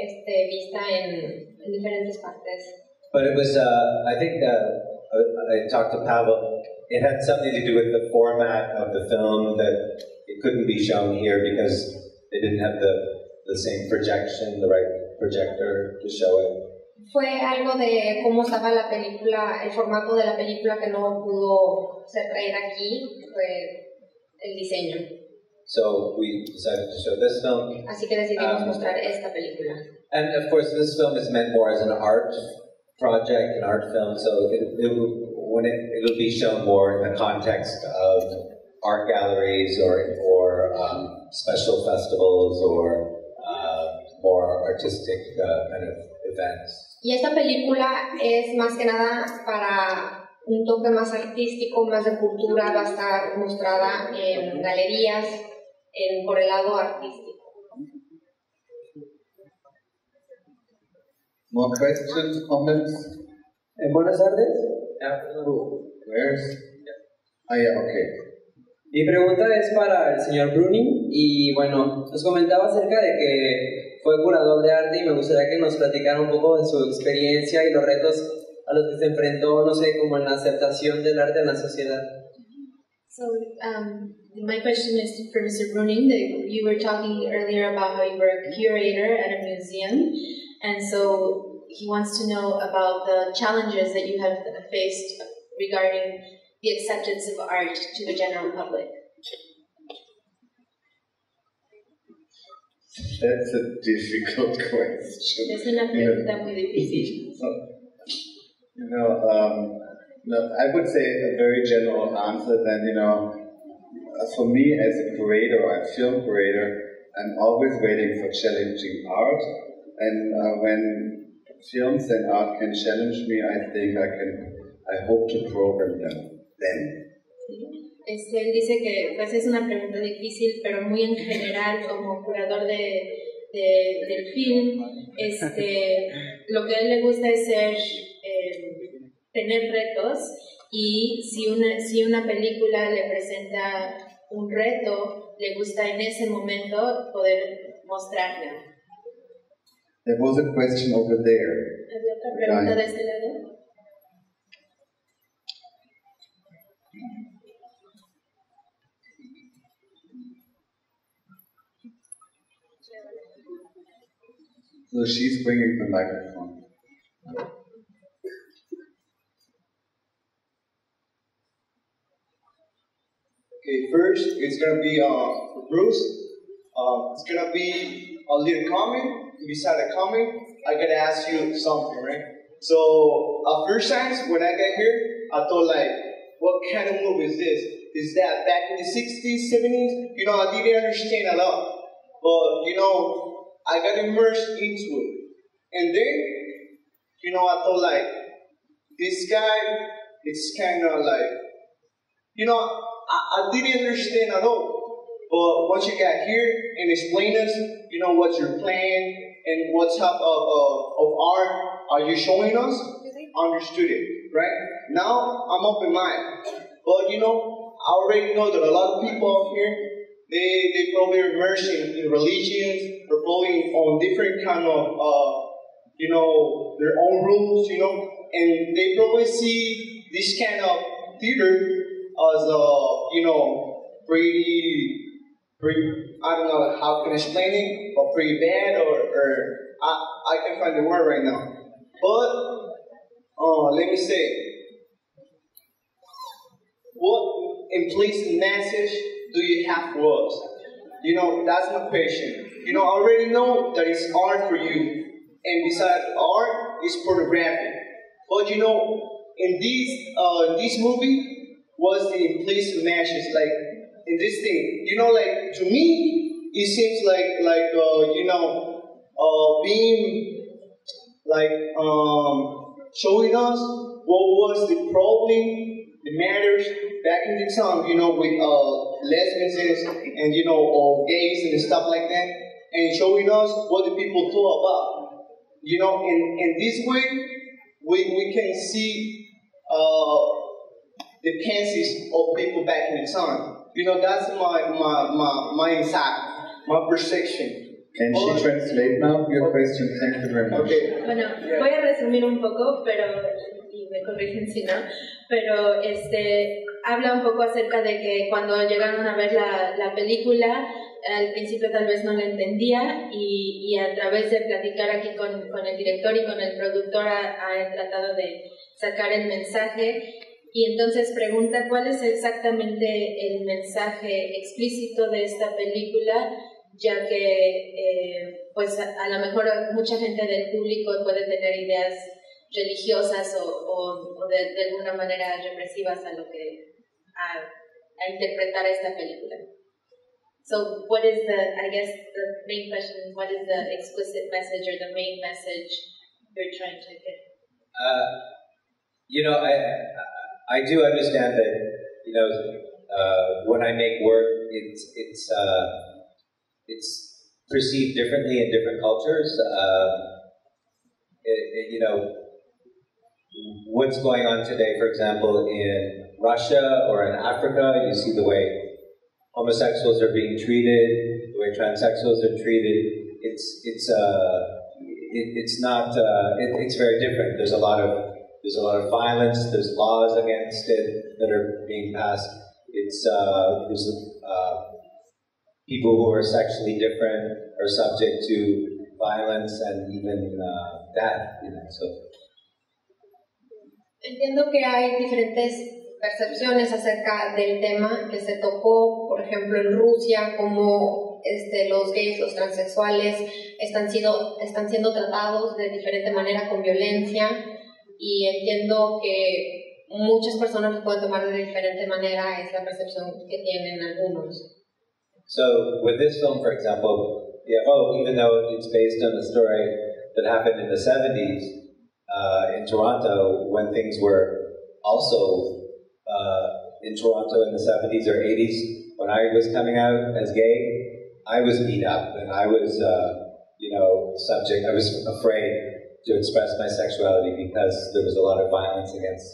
este, vista en en diferentes partes. But it was, uh, I think, uh, I talked to Pavel. It had something to do with the format of the film that it couldn't be shown here because they didn't have the, the same projection, the right projector to show it. Fue algo de cómo estaba la película, el formato de la película que no pudo ser traída aquí, fue el diseño. So we decided to show this film. Así que decidimos um, mostrar esta película. And of course, this film is meant more as an art project, an art film, so it, it when it, it'll be shown more in the context of art galleries or, or um, special festivals or uh, more artistic uh, kind of events. Y esta película es más que nada para un toque más artístico, más de cultura, va a estar mostrada en galerías en, por el lado artístico. More questions, comments? Eh, buenas tardes. Where's? Ah, yeah, okay. Mi pregunta es para el señor Bruning y bueno, nos comentaba acerca de que fue curador de arte y me gustaría que nos platicara un poco de su experiencia y los retos a los que se enfrentó, no sé, como en la aceptación del arte en la sociedad. So, um, my question is for Mr. Bruning. That you were talking earlier about how you were a curator at a museum, and so he wants to know about the challenges that you have faced regarding the acceptance of art to the general public. That's a difficult question. Es una pregunta muy difícil. You know, um, no, I would say a very general answer. Then you know, for me as a curator, a film curator, I'm always waiting for challenging art, and uh, when films and art can challenge me, I think I can. I hope to program them then. Este, él dice que pues es una pregunta difícil, pero muy en general como curador de, de- del film, este, lo que a él le gusta es ser, eh, tener retos y si una, si una película le presenta un reto, le gusta en ese momento poder mostrarla. There was a question over there. ¿Había otra pregunta de este lado? So she's bringing the microphone. Okay, first it's gonna be uh, for Bruce. Uh, it's gonna be a little comment. Beside the comment, I gotta ask you something, right? So, at first times when I got here, I thought like, what kind of movie is this? Is that back in the 60s, 70s? You know, I didn't understand a lot. But, you know, I got immersed into it. And then, you know, I thought like, this guy, it's kind of like, you know, I, I didn't understand at all. But once you got here and explain us, you know, what your plan and what type of, of, of art are you showing us, understood it, right? Now I'm open minded. But you know, I already know that a lot of people here, they, they probably are immersed in, in religions, probably on different kind of, uh, you know, their own rules, you know, and they probably see this kind of theater as, uh, you know, pretty, I don't know how can explain it, or pretty bad, or, or I, I can find the word right now. But, uh, let me say, what implicit message do you have for us? You know, that's my question. You know, I already know that it's art for you, and besides art, it's pornography. But you know, in this uh, this movie, was the implicit message like in this thing? You know, like to me, it seems like like uh, you know, uh, being like um, showing us what was the problem, the matters back in the time, you know, with uh, lesbians and you know, or gays and stuff like that, and showing us what the people thought about. You know, in, in this way, we, we can see uh, the pensies of people back in the time. You know, that's my my my, my insight, my perception. Can she translate now your question? Thank you very much. Okay. Bueno, voy a resumir un poco, pero y me corrigen si no, pero este habla un poco acerca de que cuando llegaron a ver la, la película, al principio tal vez no la entendía y, y a través de platicar aquí con, con el director y con el productor ha, ha tratado de sacar el mensaje y entonces pregunta cuál es exactamente el mensaje explícito de esta película ya que eh, pues a, a, lo mejor mucha gente del público puede tener ideas religiosas o, o, o de, de, alguna manera represivas a lo que a, a, interpretar esta película. So what is the I guess the main question is what is the explicit message or the main message you're trying to get? Uh, you know, I, I I do understand that. You know, uh, when I make work, it's it's uh, it's perceived differently in different cultures. Uh, it, it, you know, what's going on today, for example, in Russia or in Africa, you see the way homosexuals are being treated, the way transsexuals are treated. It's it's uh, it, it's not uh, it, it's very different. There's a lot of there's a lot of violence. There's laws against it that are being passed. It's uh, there's uh, people who are sexually different are subject to violence and even uh, death. You know, so. Entiendo que hay diferentes percepciones acerca del tema que se tocó, por ejemplo, en Rusia, como este, los gays, los transexuales están, sido, están siendo tratados de diferente manera con violencia y entiendo que muchas personas lo pueden tomar de diferente manera, es la percepción que tienen algunos. So, with this film, for example, yeah, oh, even though it's based on a story that happened in the 70s uh, in Toronto, when things were also uh, in Toronto in the 70s or 80s, when I was coming out as gay, I was beat up and I was, uh, you know, subject, I was afraid to express my sexuality because there was a lot of violence against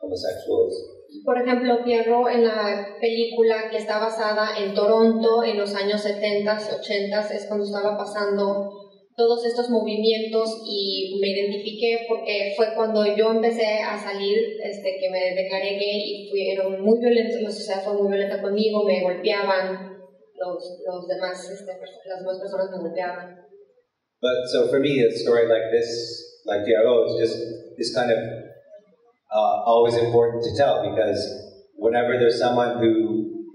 homosexuals. Por ejemplo, Pierrot en la película que está basada en Toronto en los años 70, 80 es cuando estaba pasando todos estos movimientos y me identifiqué porque fue cuando yo empecé a salir, este, que me declaré gay y fueron muy violentos, la sociedad fue muy violenta conmigo, me golpeaban, los, los demás, este, las demás personas me golpeaban. But so for me, a story like this, like Diego, is just is kind of uh, always important to tell because whenever there's someone who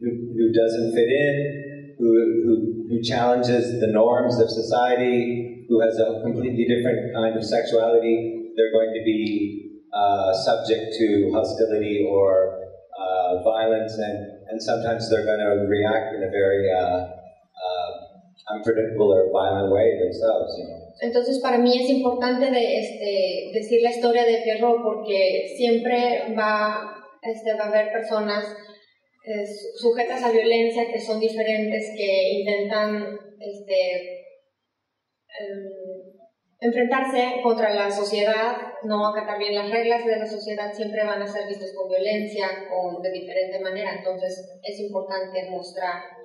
who, who doesn't fit in, who, who who challenges the norms of society, who has a completely different kind of sexuality, they're going to be uh, subject to hostility or uh, violence, and, and sometimes they're going to react in a very uh, unpredictable or violent way themselves. Entonces, para mí es importante este, decir la historia de Pierrot porque siempre va, este, va a haber personas sujetas a violencia que son diferentes, que intentan este, eh, enfrentarse contra la sociedad, no acatar bien las reglas de la sociedad, siempre van a ser vistos con violencia, con, de diferente manera. Entonces, es importante mostrar.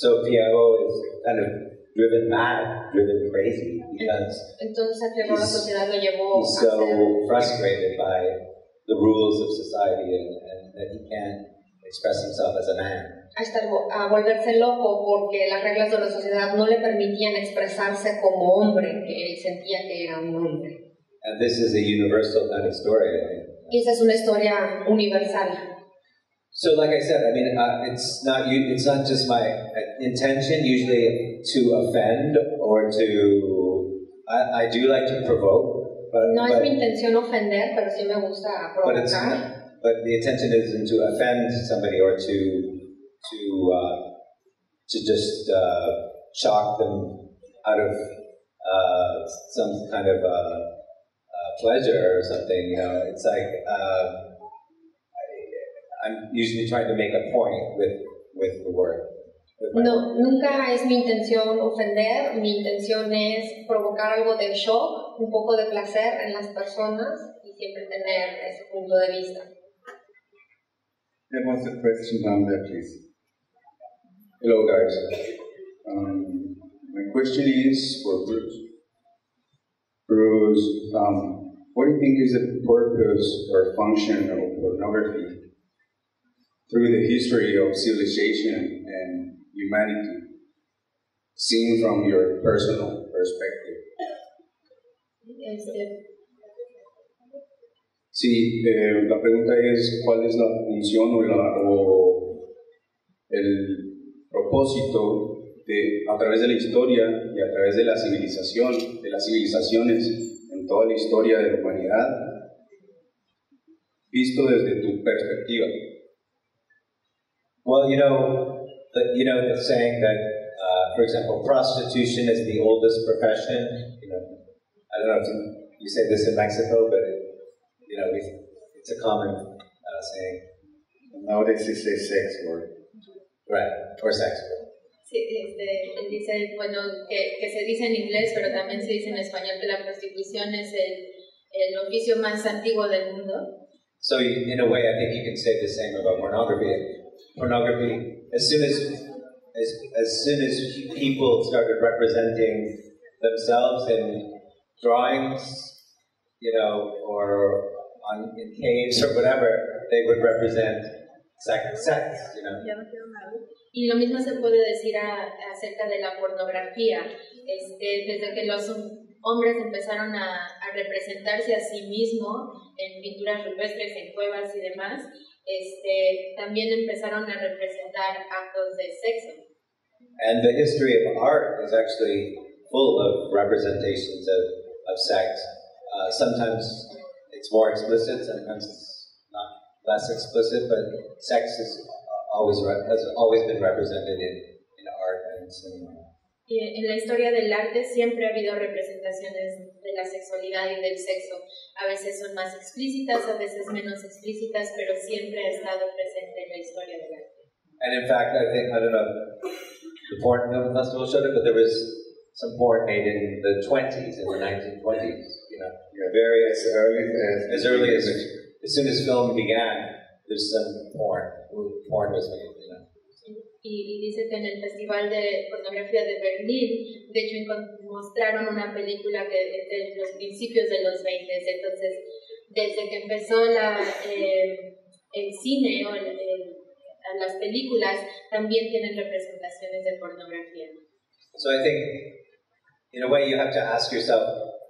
So Tiago is kind of driven mad, driven crazy because Entonces, a Pierrot la sociedad lo llevó he's so frustrated by the rules of society and, and that he can't express himself as a man. a, estar, a volverse loco porque las reglas de la sociedad no le permitían expresarse como hombre, que él sentía que era un hombre. And this is a universal kind of story, I think. Y esa es una historia universal. So, like I said, I mean, uh, it's not you. It's not just my uh, intention usually to offend or to. I, I do like to provoke, but No es but, mi intención ofender, pero sí me gusta but it's not, but the intention isn't to offend somebody or to to uh, to just uh, shock them out of uh, some kind of uh, uh, pleasure or something. You know, it's like uh, I'm usually trying to make a point with with the word. with No, nunca es mi intención ofender, mi intención es provocar algo de shock, un poco de placer en las personas y siempre tener ese punto de vista. There was a question down there, please. Hello, guys. Um, my question is for Bruce. Bruce, um, what do you think is the purpose or function of pornography through the history of civilization and humanity, seen from your personal perspective? Sí, eh, la pregunta es cuál es la función o, la- o el propósito de, a través de la historia y a través de la civilización, de las civilizaciones en toda la historia de la humanidad, visto desde tu perspectiva. Well, you know, the, you know the saying that, uh, for example, prostitution is the oldest profession. You know, I don't know if you, you say this in Mexico, but it, you know, we, it's a common uh, saying. Nowadays they say sex word. Right, or sex word. Sí, este, él dice, bueno, que, que se dice en inglés, pero también se dice en español que la prostitución es el, el oficio más antiguo del mundo. So you, in a way, I think you can say the same about pornography. Pornography, as soon as, as, as soon as people started representing themselves in drawings, you know, or on, in caves or whatever, they would represent sex, sex you know. Y lo mismo se puede decir a- acerca de la pornografía. Este, desde que los hombres empezaron a, representarse a sí mismos en pinturas rupestres, en cuevas y demás, este, también empezaron a representar actos de sexo. And the history of art is actually full of representations of, of sex. Uh, sometimes it's more explicit, sometimes it's not less explicit, but sex is always has always been represented in, in art and cinema. En la historia del arte siempre ha habido representaciones de la sexualidad y del sexo. A veces son más explícitas, a veces menos explícitas, pero siempre ha estado presente en la historia del arte. And in fact, I think, I don't know, the porn film festival showed it, but there was some porn made in the 20s, in the 1920s, you know, very As early as as early as as soon as film began, there's some porn. Porn was made. You know. Y, dice que en el Festival de Fotografía de Berlín, de hecho, mostraron una película que es de los principios de los 20. Entonces, desde que empezó la, eh, el cine o el- el- las películas, también tienen representaciones de pornografía. So I think, in a way, you have to ask yourself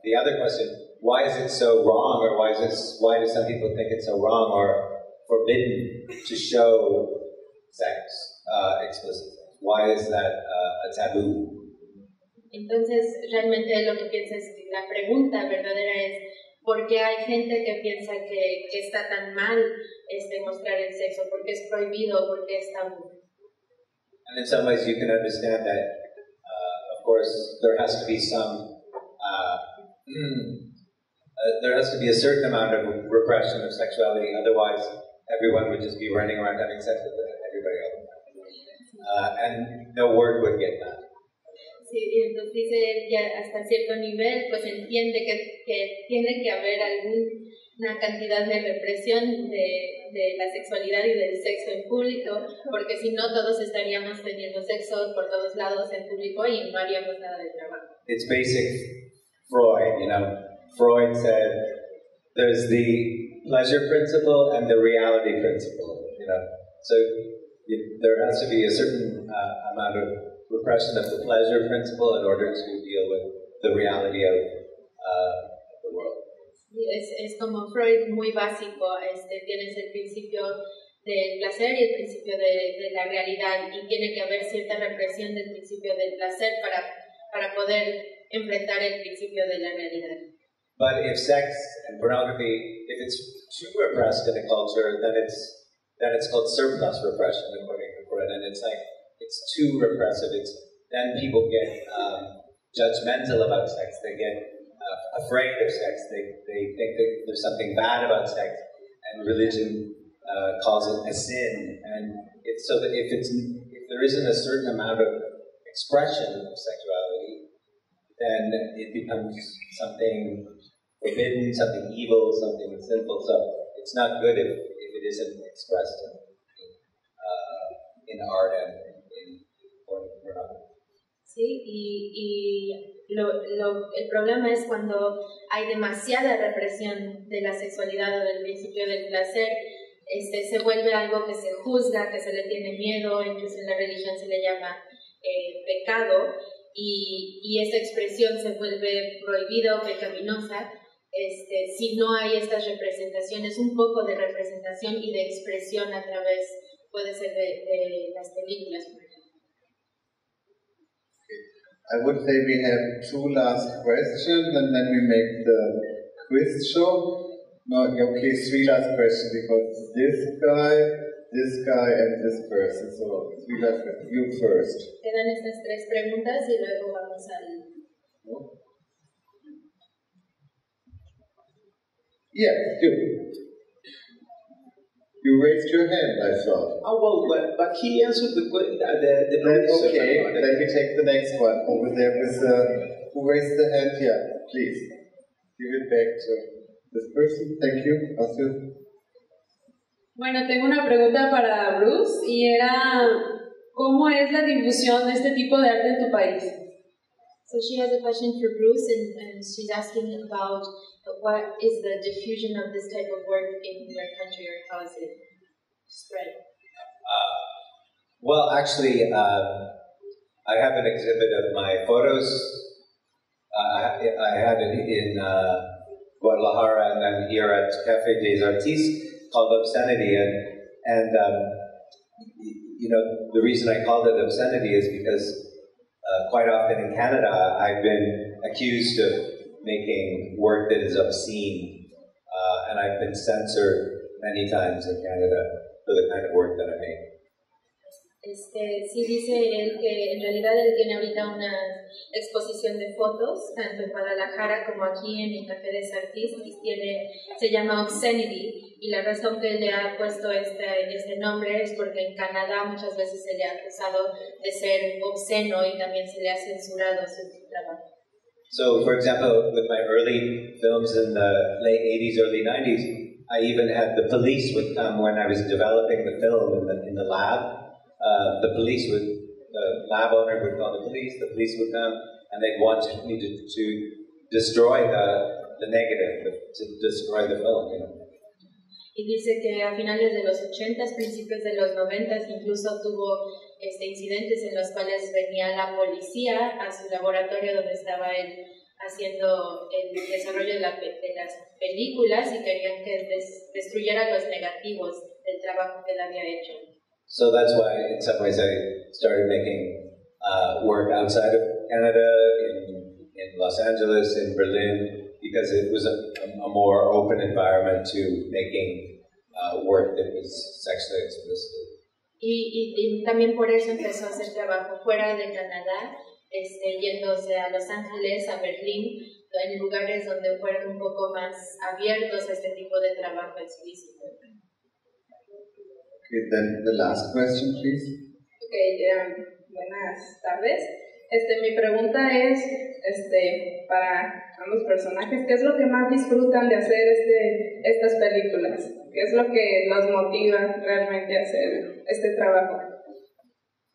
the other question: Why is it so wrong, or why is it? Why do some people think it's so wrong or forbidden to show sex uh, explicitly? Why is that uh, a taboo? Entonces, realmente lo que piensa es que la pregunta verdadera es ¿por qué hay gente que piensa que, que está tan mal este, mostrar el sexo? ¿Por qué es prohibido? ¿Por qué es tabú? And in some ways, you can understand that, uh, of course, there has to be some, uh, uh, there has to be a certain amount of repression of sexuality, otherwise, everyone would just be running around having sex with everybody time. Uh, and no word would get done. Sí, entonces dice él que hasta cierto nivel pues entiende que, que tiene que haber alguna cantidad de represión de, de la sexualidad y del sexo en público, porque si no todos estaríamos teniendo sexo por todos lados en público y no haríamos nada de trabajo. It's basic Freud, you know. Freud said there's the pleasure principle and the reality principle, you know. So you, there has to be a certain uh, amount of repression of the pleasure principle in order to deal with the reality of uh, the world. Es, es como Freud muy básico, este, tienes el principio del placer y el principio de, de la realidad y tiene que haber cierta represión del principio del placer para, para poder enfrentar el principio de la realidad. But if sex and pornography, if it's too repressed in a culture, then it's then it's called surplus repression, according to Freud, and it's like it's too repressive. It's then people get um, judgmental about sex. They get uh, afraid of sex. They they think that there's something bad about sex, and religion uh, calls it a sin. And it's so that if it's if there isn't a certain amount of expression of sexuality, then it becomes something forbidden, something evil, something sinful. So it's not good if, if it isn't expressed in, uh, in art and. ¿sí? Y, y lo, lo- el problema es cuando hay demasiada represión de la sexualidad o del principio del placer, este, se vuelve algo que se juzga, que se le tiene miedo, incluso en la religión se le llama eh, pecado, y, y esa expresión se vuelve prohibida o pecaminosa. Este, si no hay estas representaciones, un poco de representación y de expresión a través, puede ser de, de las películas, por ejemplo. I would say we have two last questions and then we make the quiz show. No, okay, three last questions because this guy, this guy, and this person. So three last questions. You first. Quedan estas tres preguntas y luego vamos al... Yeah, you. You raised your hand, I thought. Oh well, but, but he answered the que- the the, the Then, okay, me take the next one. Over there with the, who raised the hand here? Please. Give it back to this person. Thank you. Arthur. Bueno, tengo una pregunta para Bruce y era ¿cómo es la difusión de este tipo de arte en tu país? So she has a question for Bruce, and, and she's asking about what is the diffusion of this type of work in your country, or how is it spread? Uh, well, actually, um, I have an exhibit of my photos. Uh, I, had it in uh, Guadalajara and then here at Cafe des Artistes called Obscenity. And, and um, you know, the reason I called it Obscenity is because uh, quite often in Canada, I've been accused of making work that is obscene. Uh, and I've been censored many times in Canada for the kind of work that I make. Este, sí dice él que en realidad él tiene ahorita una exposición de fotos, tanto en Guadalajara como aquí en el Café de Sartis, tiene, se llama Obscenity, y la razón que le ha puesto este, este nombre es porque en Canadá muchas veces se le ha acusado de ser obsceno y también se le ha censurado su trabajo. So, for example, with my early films in the late 80s, early 90s, I even had the police would come when I was developing the film in the, in the lab. Uh, the police would, the lab owner would call the police, the police would come, and they'd want me to, to destroy the, the negative, to destroy the film, you know. Y dice que a finales de los 80s, principios de los 90s, incluso tuvo este, incidentes en los cuales venía la policía a su laboratorio donde estaba él haciendo el desarrollo de, la de las películas y querían que des- destruyera los negativos del trabajo que él había hecho. So that's why, in some ways, I started making uh, work outside of Canada, in, in Los Angeles, in Berlin, because it was a, a more open environment to making uh, work that was sexually explicit. Y, y- y también por eso empezó a hacer trabajo fuera de Canadá, este, yéndose a Los Ángeles, a Berlín, en lugares donde fueron un poco más abiertos a este tipo de trabajo explícito. Okay, then the last question, please. Ok, eh, buenas tardes. Este, mi pregunta es, este, para ambos personajes, ¿qué es lo que más disfrutan de hacer este, estas películas? ¿Qué es lo que los motiva realmente a hacer este trabajo?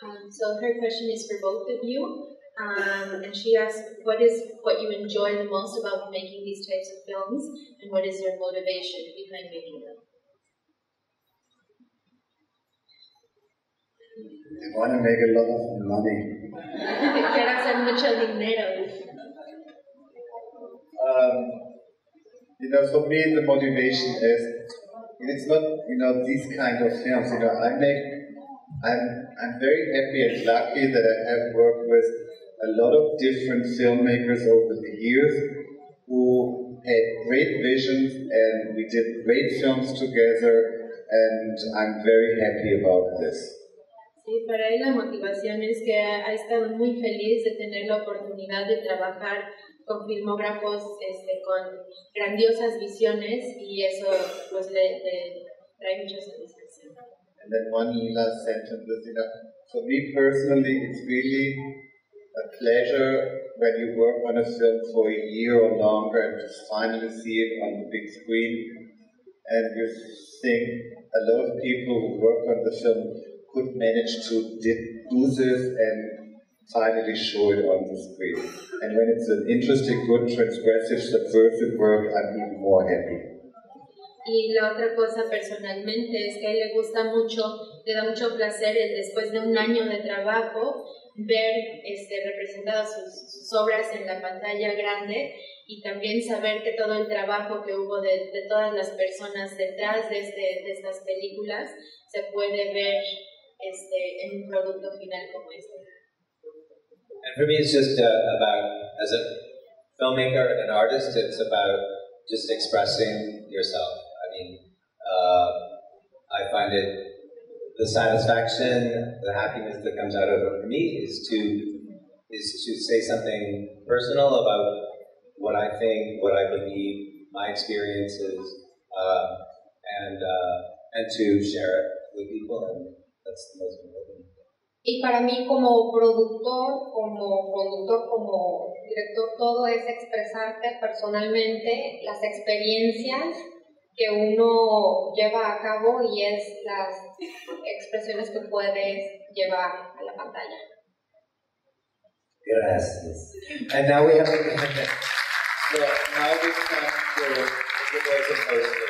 Um, so her question is for both of you, um, and she asks, "What is what you enjoy the most about making these types of films, and what is your motivation behind making them?" I want to make a lot of money. Quiero hacer mucho dinero. Um, you know, for me, the motivation is it's not you know these kind of films. You know, I make I'm I'm very happy and lucky that I have worked with a lot of different filmmakers over the years who had great visions and we did great films together and I'm very happy about this. Sí, para él la motivación es que ha estado muy feliz de tener la oportunidad de trabajar con filmógrafos este, con grandiosas visiones y eso pues le, le trae mucha satisfacción. And then one last sentence is, you know, for me personally, it's really a pleasure when you work on a film for a year or longer and to finally see it on the big screen. And you think a lot of people who work on the film could manage to do this and finally show it on the screen. And when it's an interesting, good, transgressive, subversive work, I'm even more happy. Y la otra cosa personalmente es que a él le gusta mucho, le da mucho placer el después de un año de trabajo ver este, representadas sus, sus obras en la pantalla grande y también saber que todo el trabajo que hubo de, de todas las personas detrás de, este, de estas películas se puede ver este, en un producto final como este. And for me, it's just uh, about, as a filmmaker and an artist, it's about just expressing yourself. I mean, uh, I find it the satisfaction, the happiness that comes out of it for me is to is to say something personal about what I think, what I believe, my experiences, uh, and uh, and to share it with people, and most important. Y para mí como productor, como conductor, como director, todo es expresarte personalmente las experiencias que uno lleva a cabo y es las expresiones que puedes llevar a la pantalla. Gracias. And now we have. So now we come to the voice of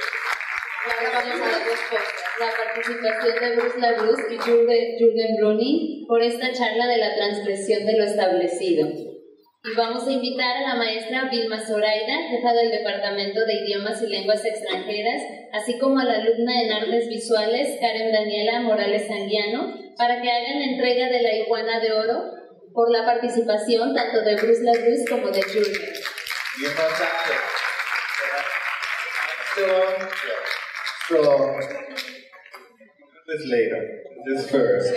ahora vamos a los pósters. La participación de Bruce LaBruce y Jürgen, Bruni por esta charla de la transgresión de lo establecido. Y vamos a invitar a la maestra Vilma Zoraida, jefa del Departamento de Idiomas y Lenguas Extranjeras, así como a la alumna en Artes Visuales, Karen Daniela Morales Sanguiano, para que hagan la entrega de la iguana de oro por la participación tanto de Bruce LaBruce como de Jürgen. Something? So, so this later. This first.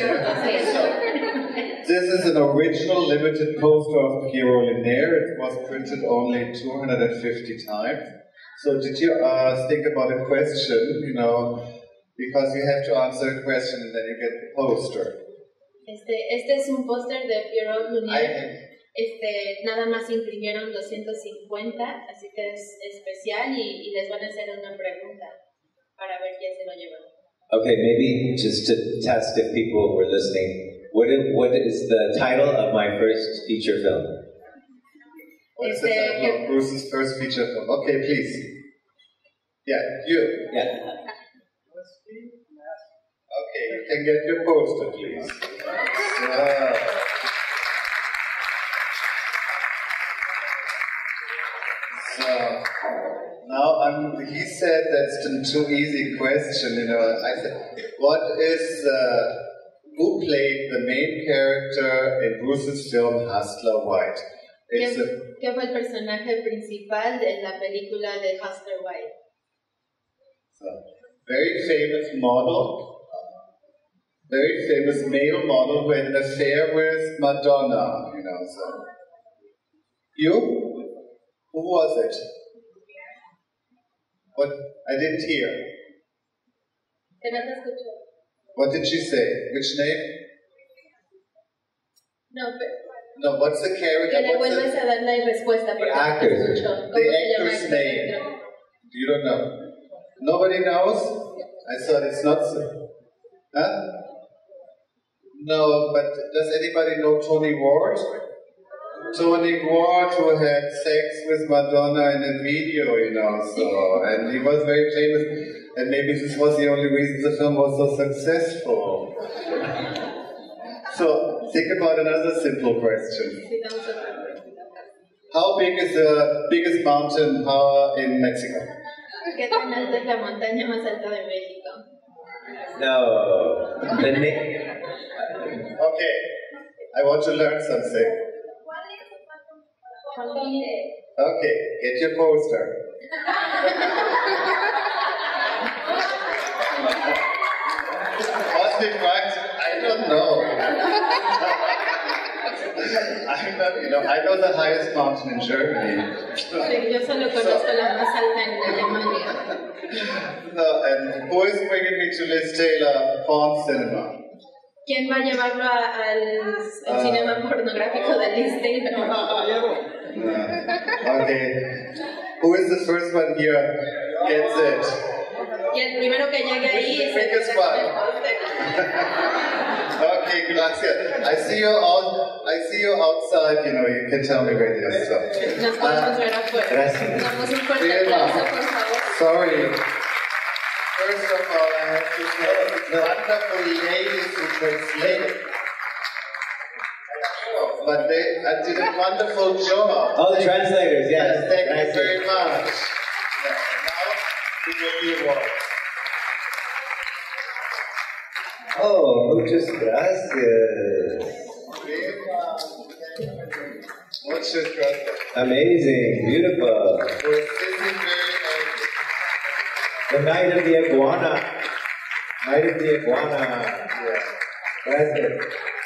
This is an original limited poster of Piero Linaire. It was printed only 250 times. So did you uh, think about a question, you know, because you have to answer a question and then you get the poster. Este, este es un póster de Pierrot I Lumière. Este, nada más imprimieron 250, así que es especial y, y les van a hacer una pregunta para ver quién se lo lleva. Okay, maybe just to test if people were listening. What is, what is the title of my first feature film? what's the Este, title of Bruce's first feature film? Okay, please. Yeah, you. Yeah. Okay, you can get your poster, please. Yeah. So now I'm, he said that's a too easy question, you know. I said, what is uh, who played the main character in Bruce's film Hustler White? It's ¿Quién, a quién fue el personaje principal de la película de Hustler White? So, very famous model, very famous male model who had an affair with Madonna, you know, so. You? Who was it? What? I didn't hear. Que no te escucho. What did she say? Which name? No, pero No, what's the character? que le What's vuelves the, a dar la respuesta porque no actor. The actor's name. you don't know. Nobody knows? I thought it's not so. Huh? No, but does anybody know Tony Ward? Tony Ward, who had sex with Madonna in a video, you know, so, and he was very famous, and maybe this was the only reason the film was so successful. So, think about another simple question. Necesitamos otra pregunta. How big is the biggest mountain uh, in Mexico? ¿Qué tan alta es la montaña más alta de México? No. The name. Okay, I want to learn something. Okay, get your poster. What's it right? I don't know. I'm not, you know, I know the highest mountain in Germany. Sí, yo solo conozco la más alta en Alemania. No, and who is bringing me to Liz Taylor Porn Cinema? ¿Quién va a llevarlo a- al, al Ah. cinema pornográfico de Liz Taylor? Uh, okay. Who is the first one here? Gets it. Y el primero que llegue ahí se Biggest queda con el Okay, gracias. I see you out. I see you outside. You know, you can tell me where it is. So. Nos podemos ver afuera. Gracias. Damos un fuerte aplauso, por favor. Sorry. First of all, I have to thank the wonderful ladies who translated. But they uh, did a wonderful job. Oh, the translators, yes. Yes, thank you very much. Yeah, now we get the award. Oh, muchas gracias. Muchas gracias. Amazing, beautiful. We're sitting very happy. The night of the iguana. Night of the iguana. Yeah. Gracias.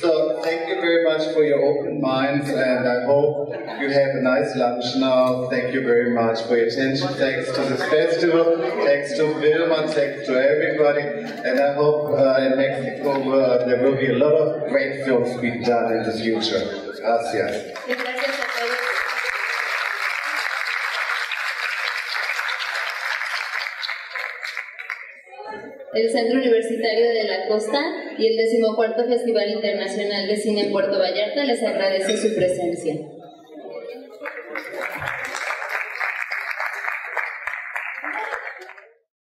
So thank you very much for your open minds, and I hope you have a nice lunch now. Thank you very much for your attention. Thanks to this festival, thanks to Vilma, thanks to everybody, and I hope uh, in Mexico uh, there will be a lot of great films being done in the future. Gracias. El Centro Universitario de la Costa y el 14 Festival Internacional de Cine en Puerto Vallarta les agradece su presencia.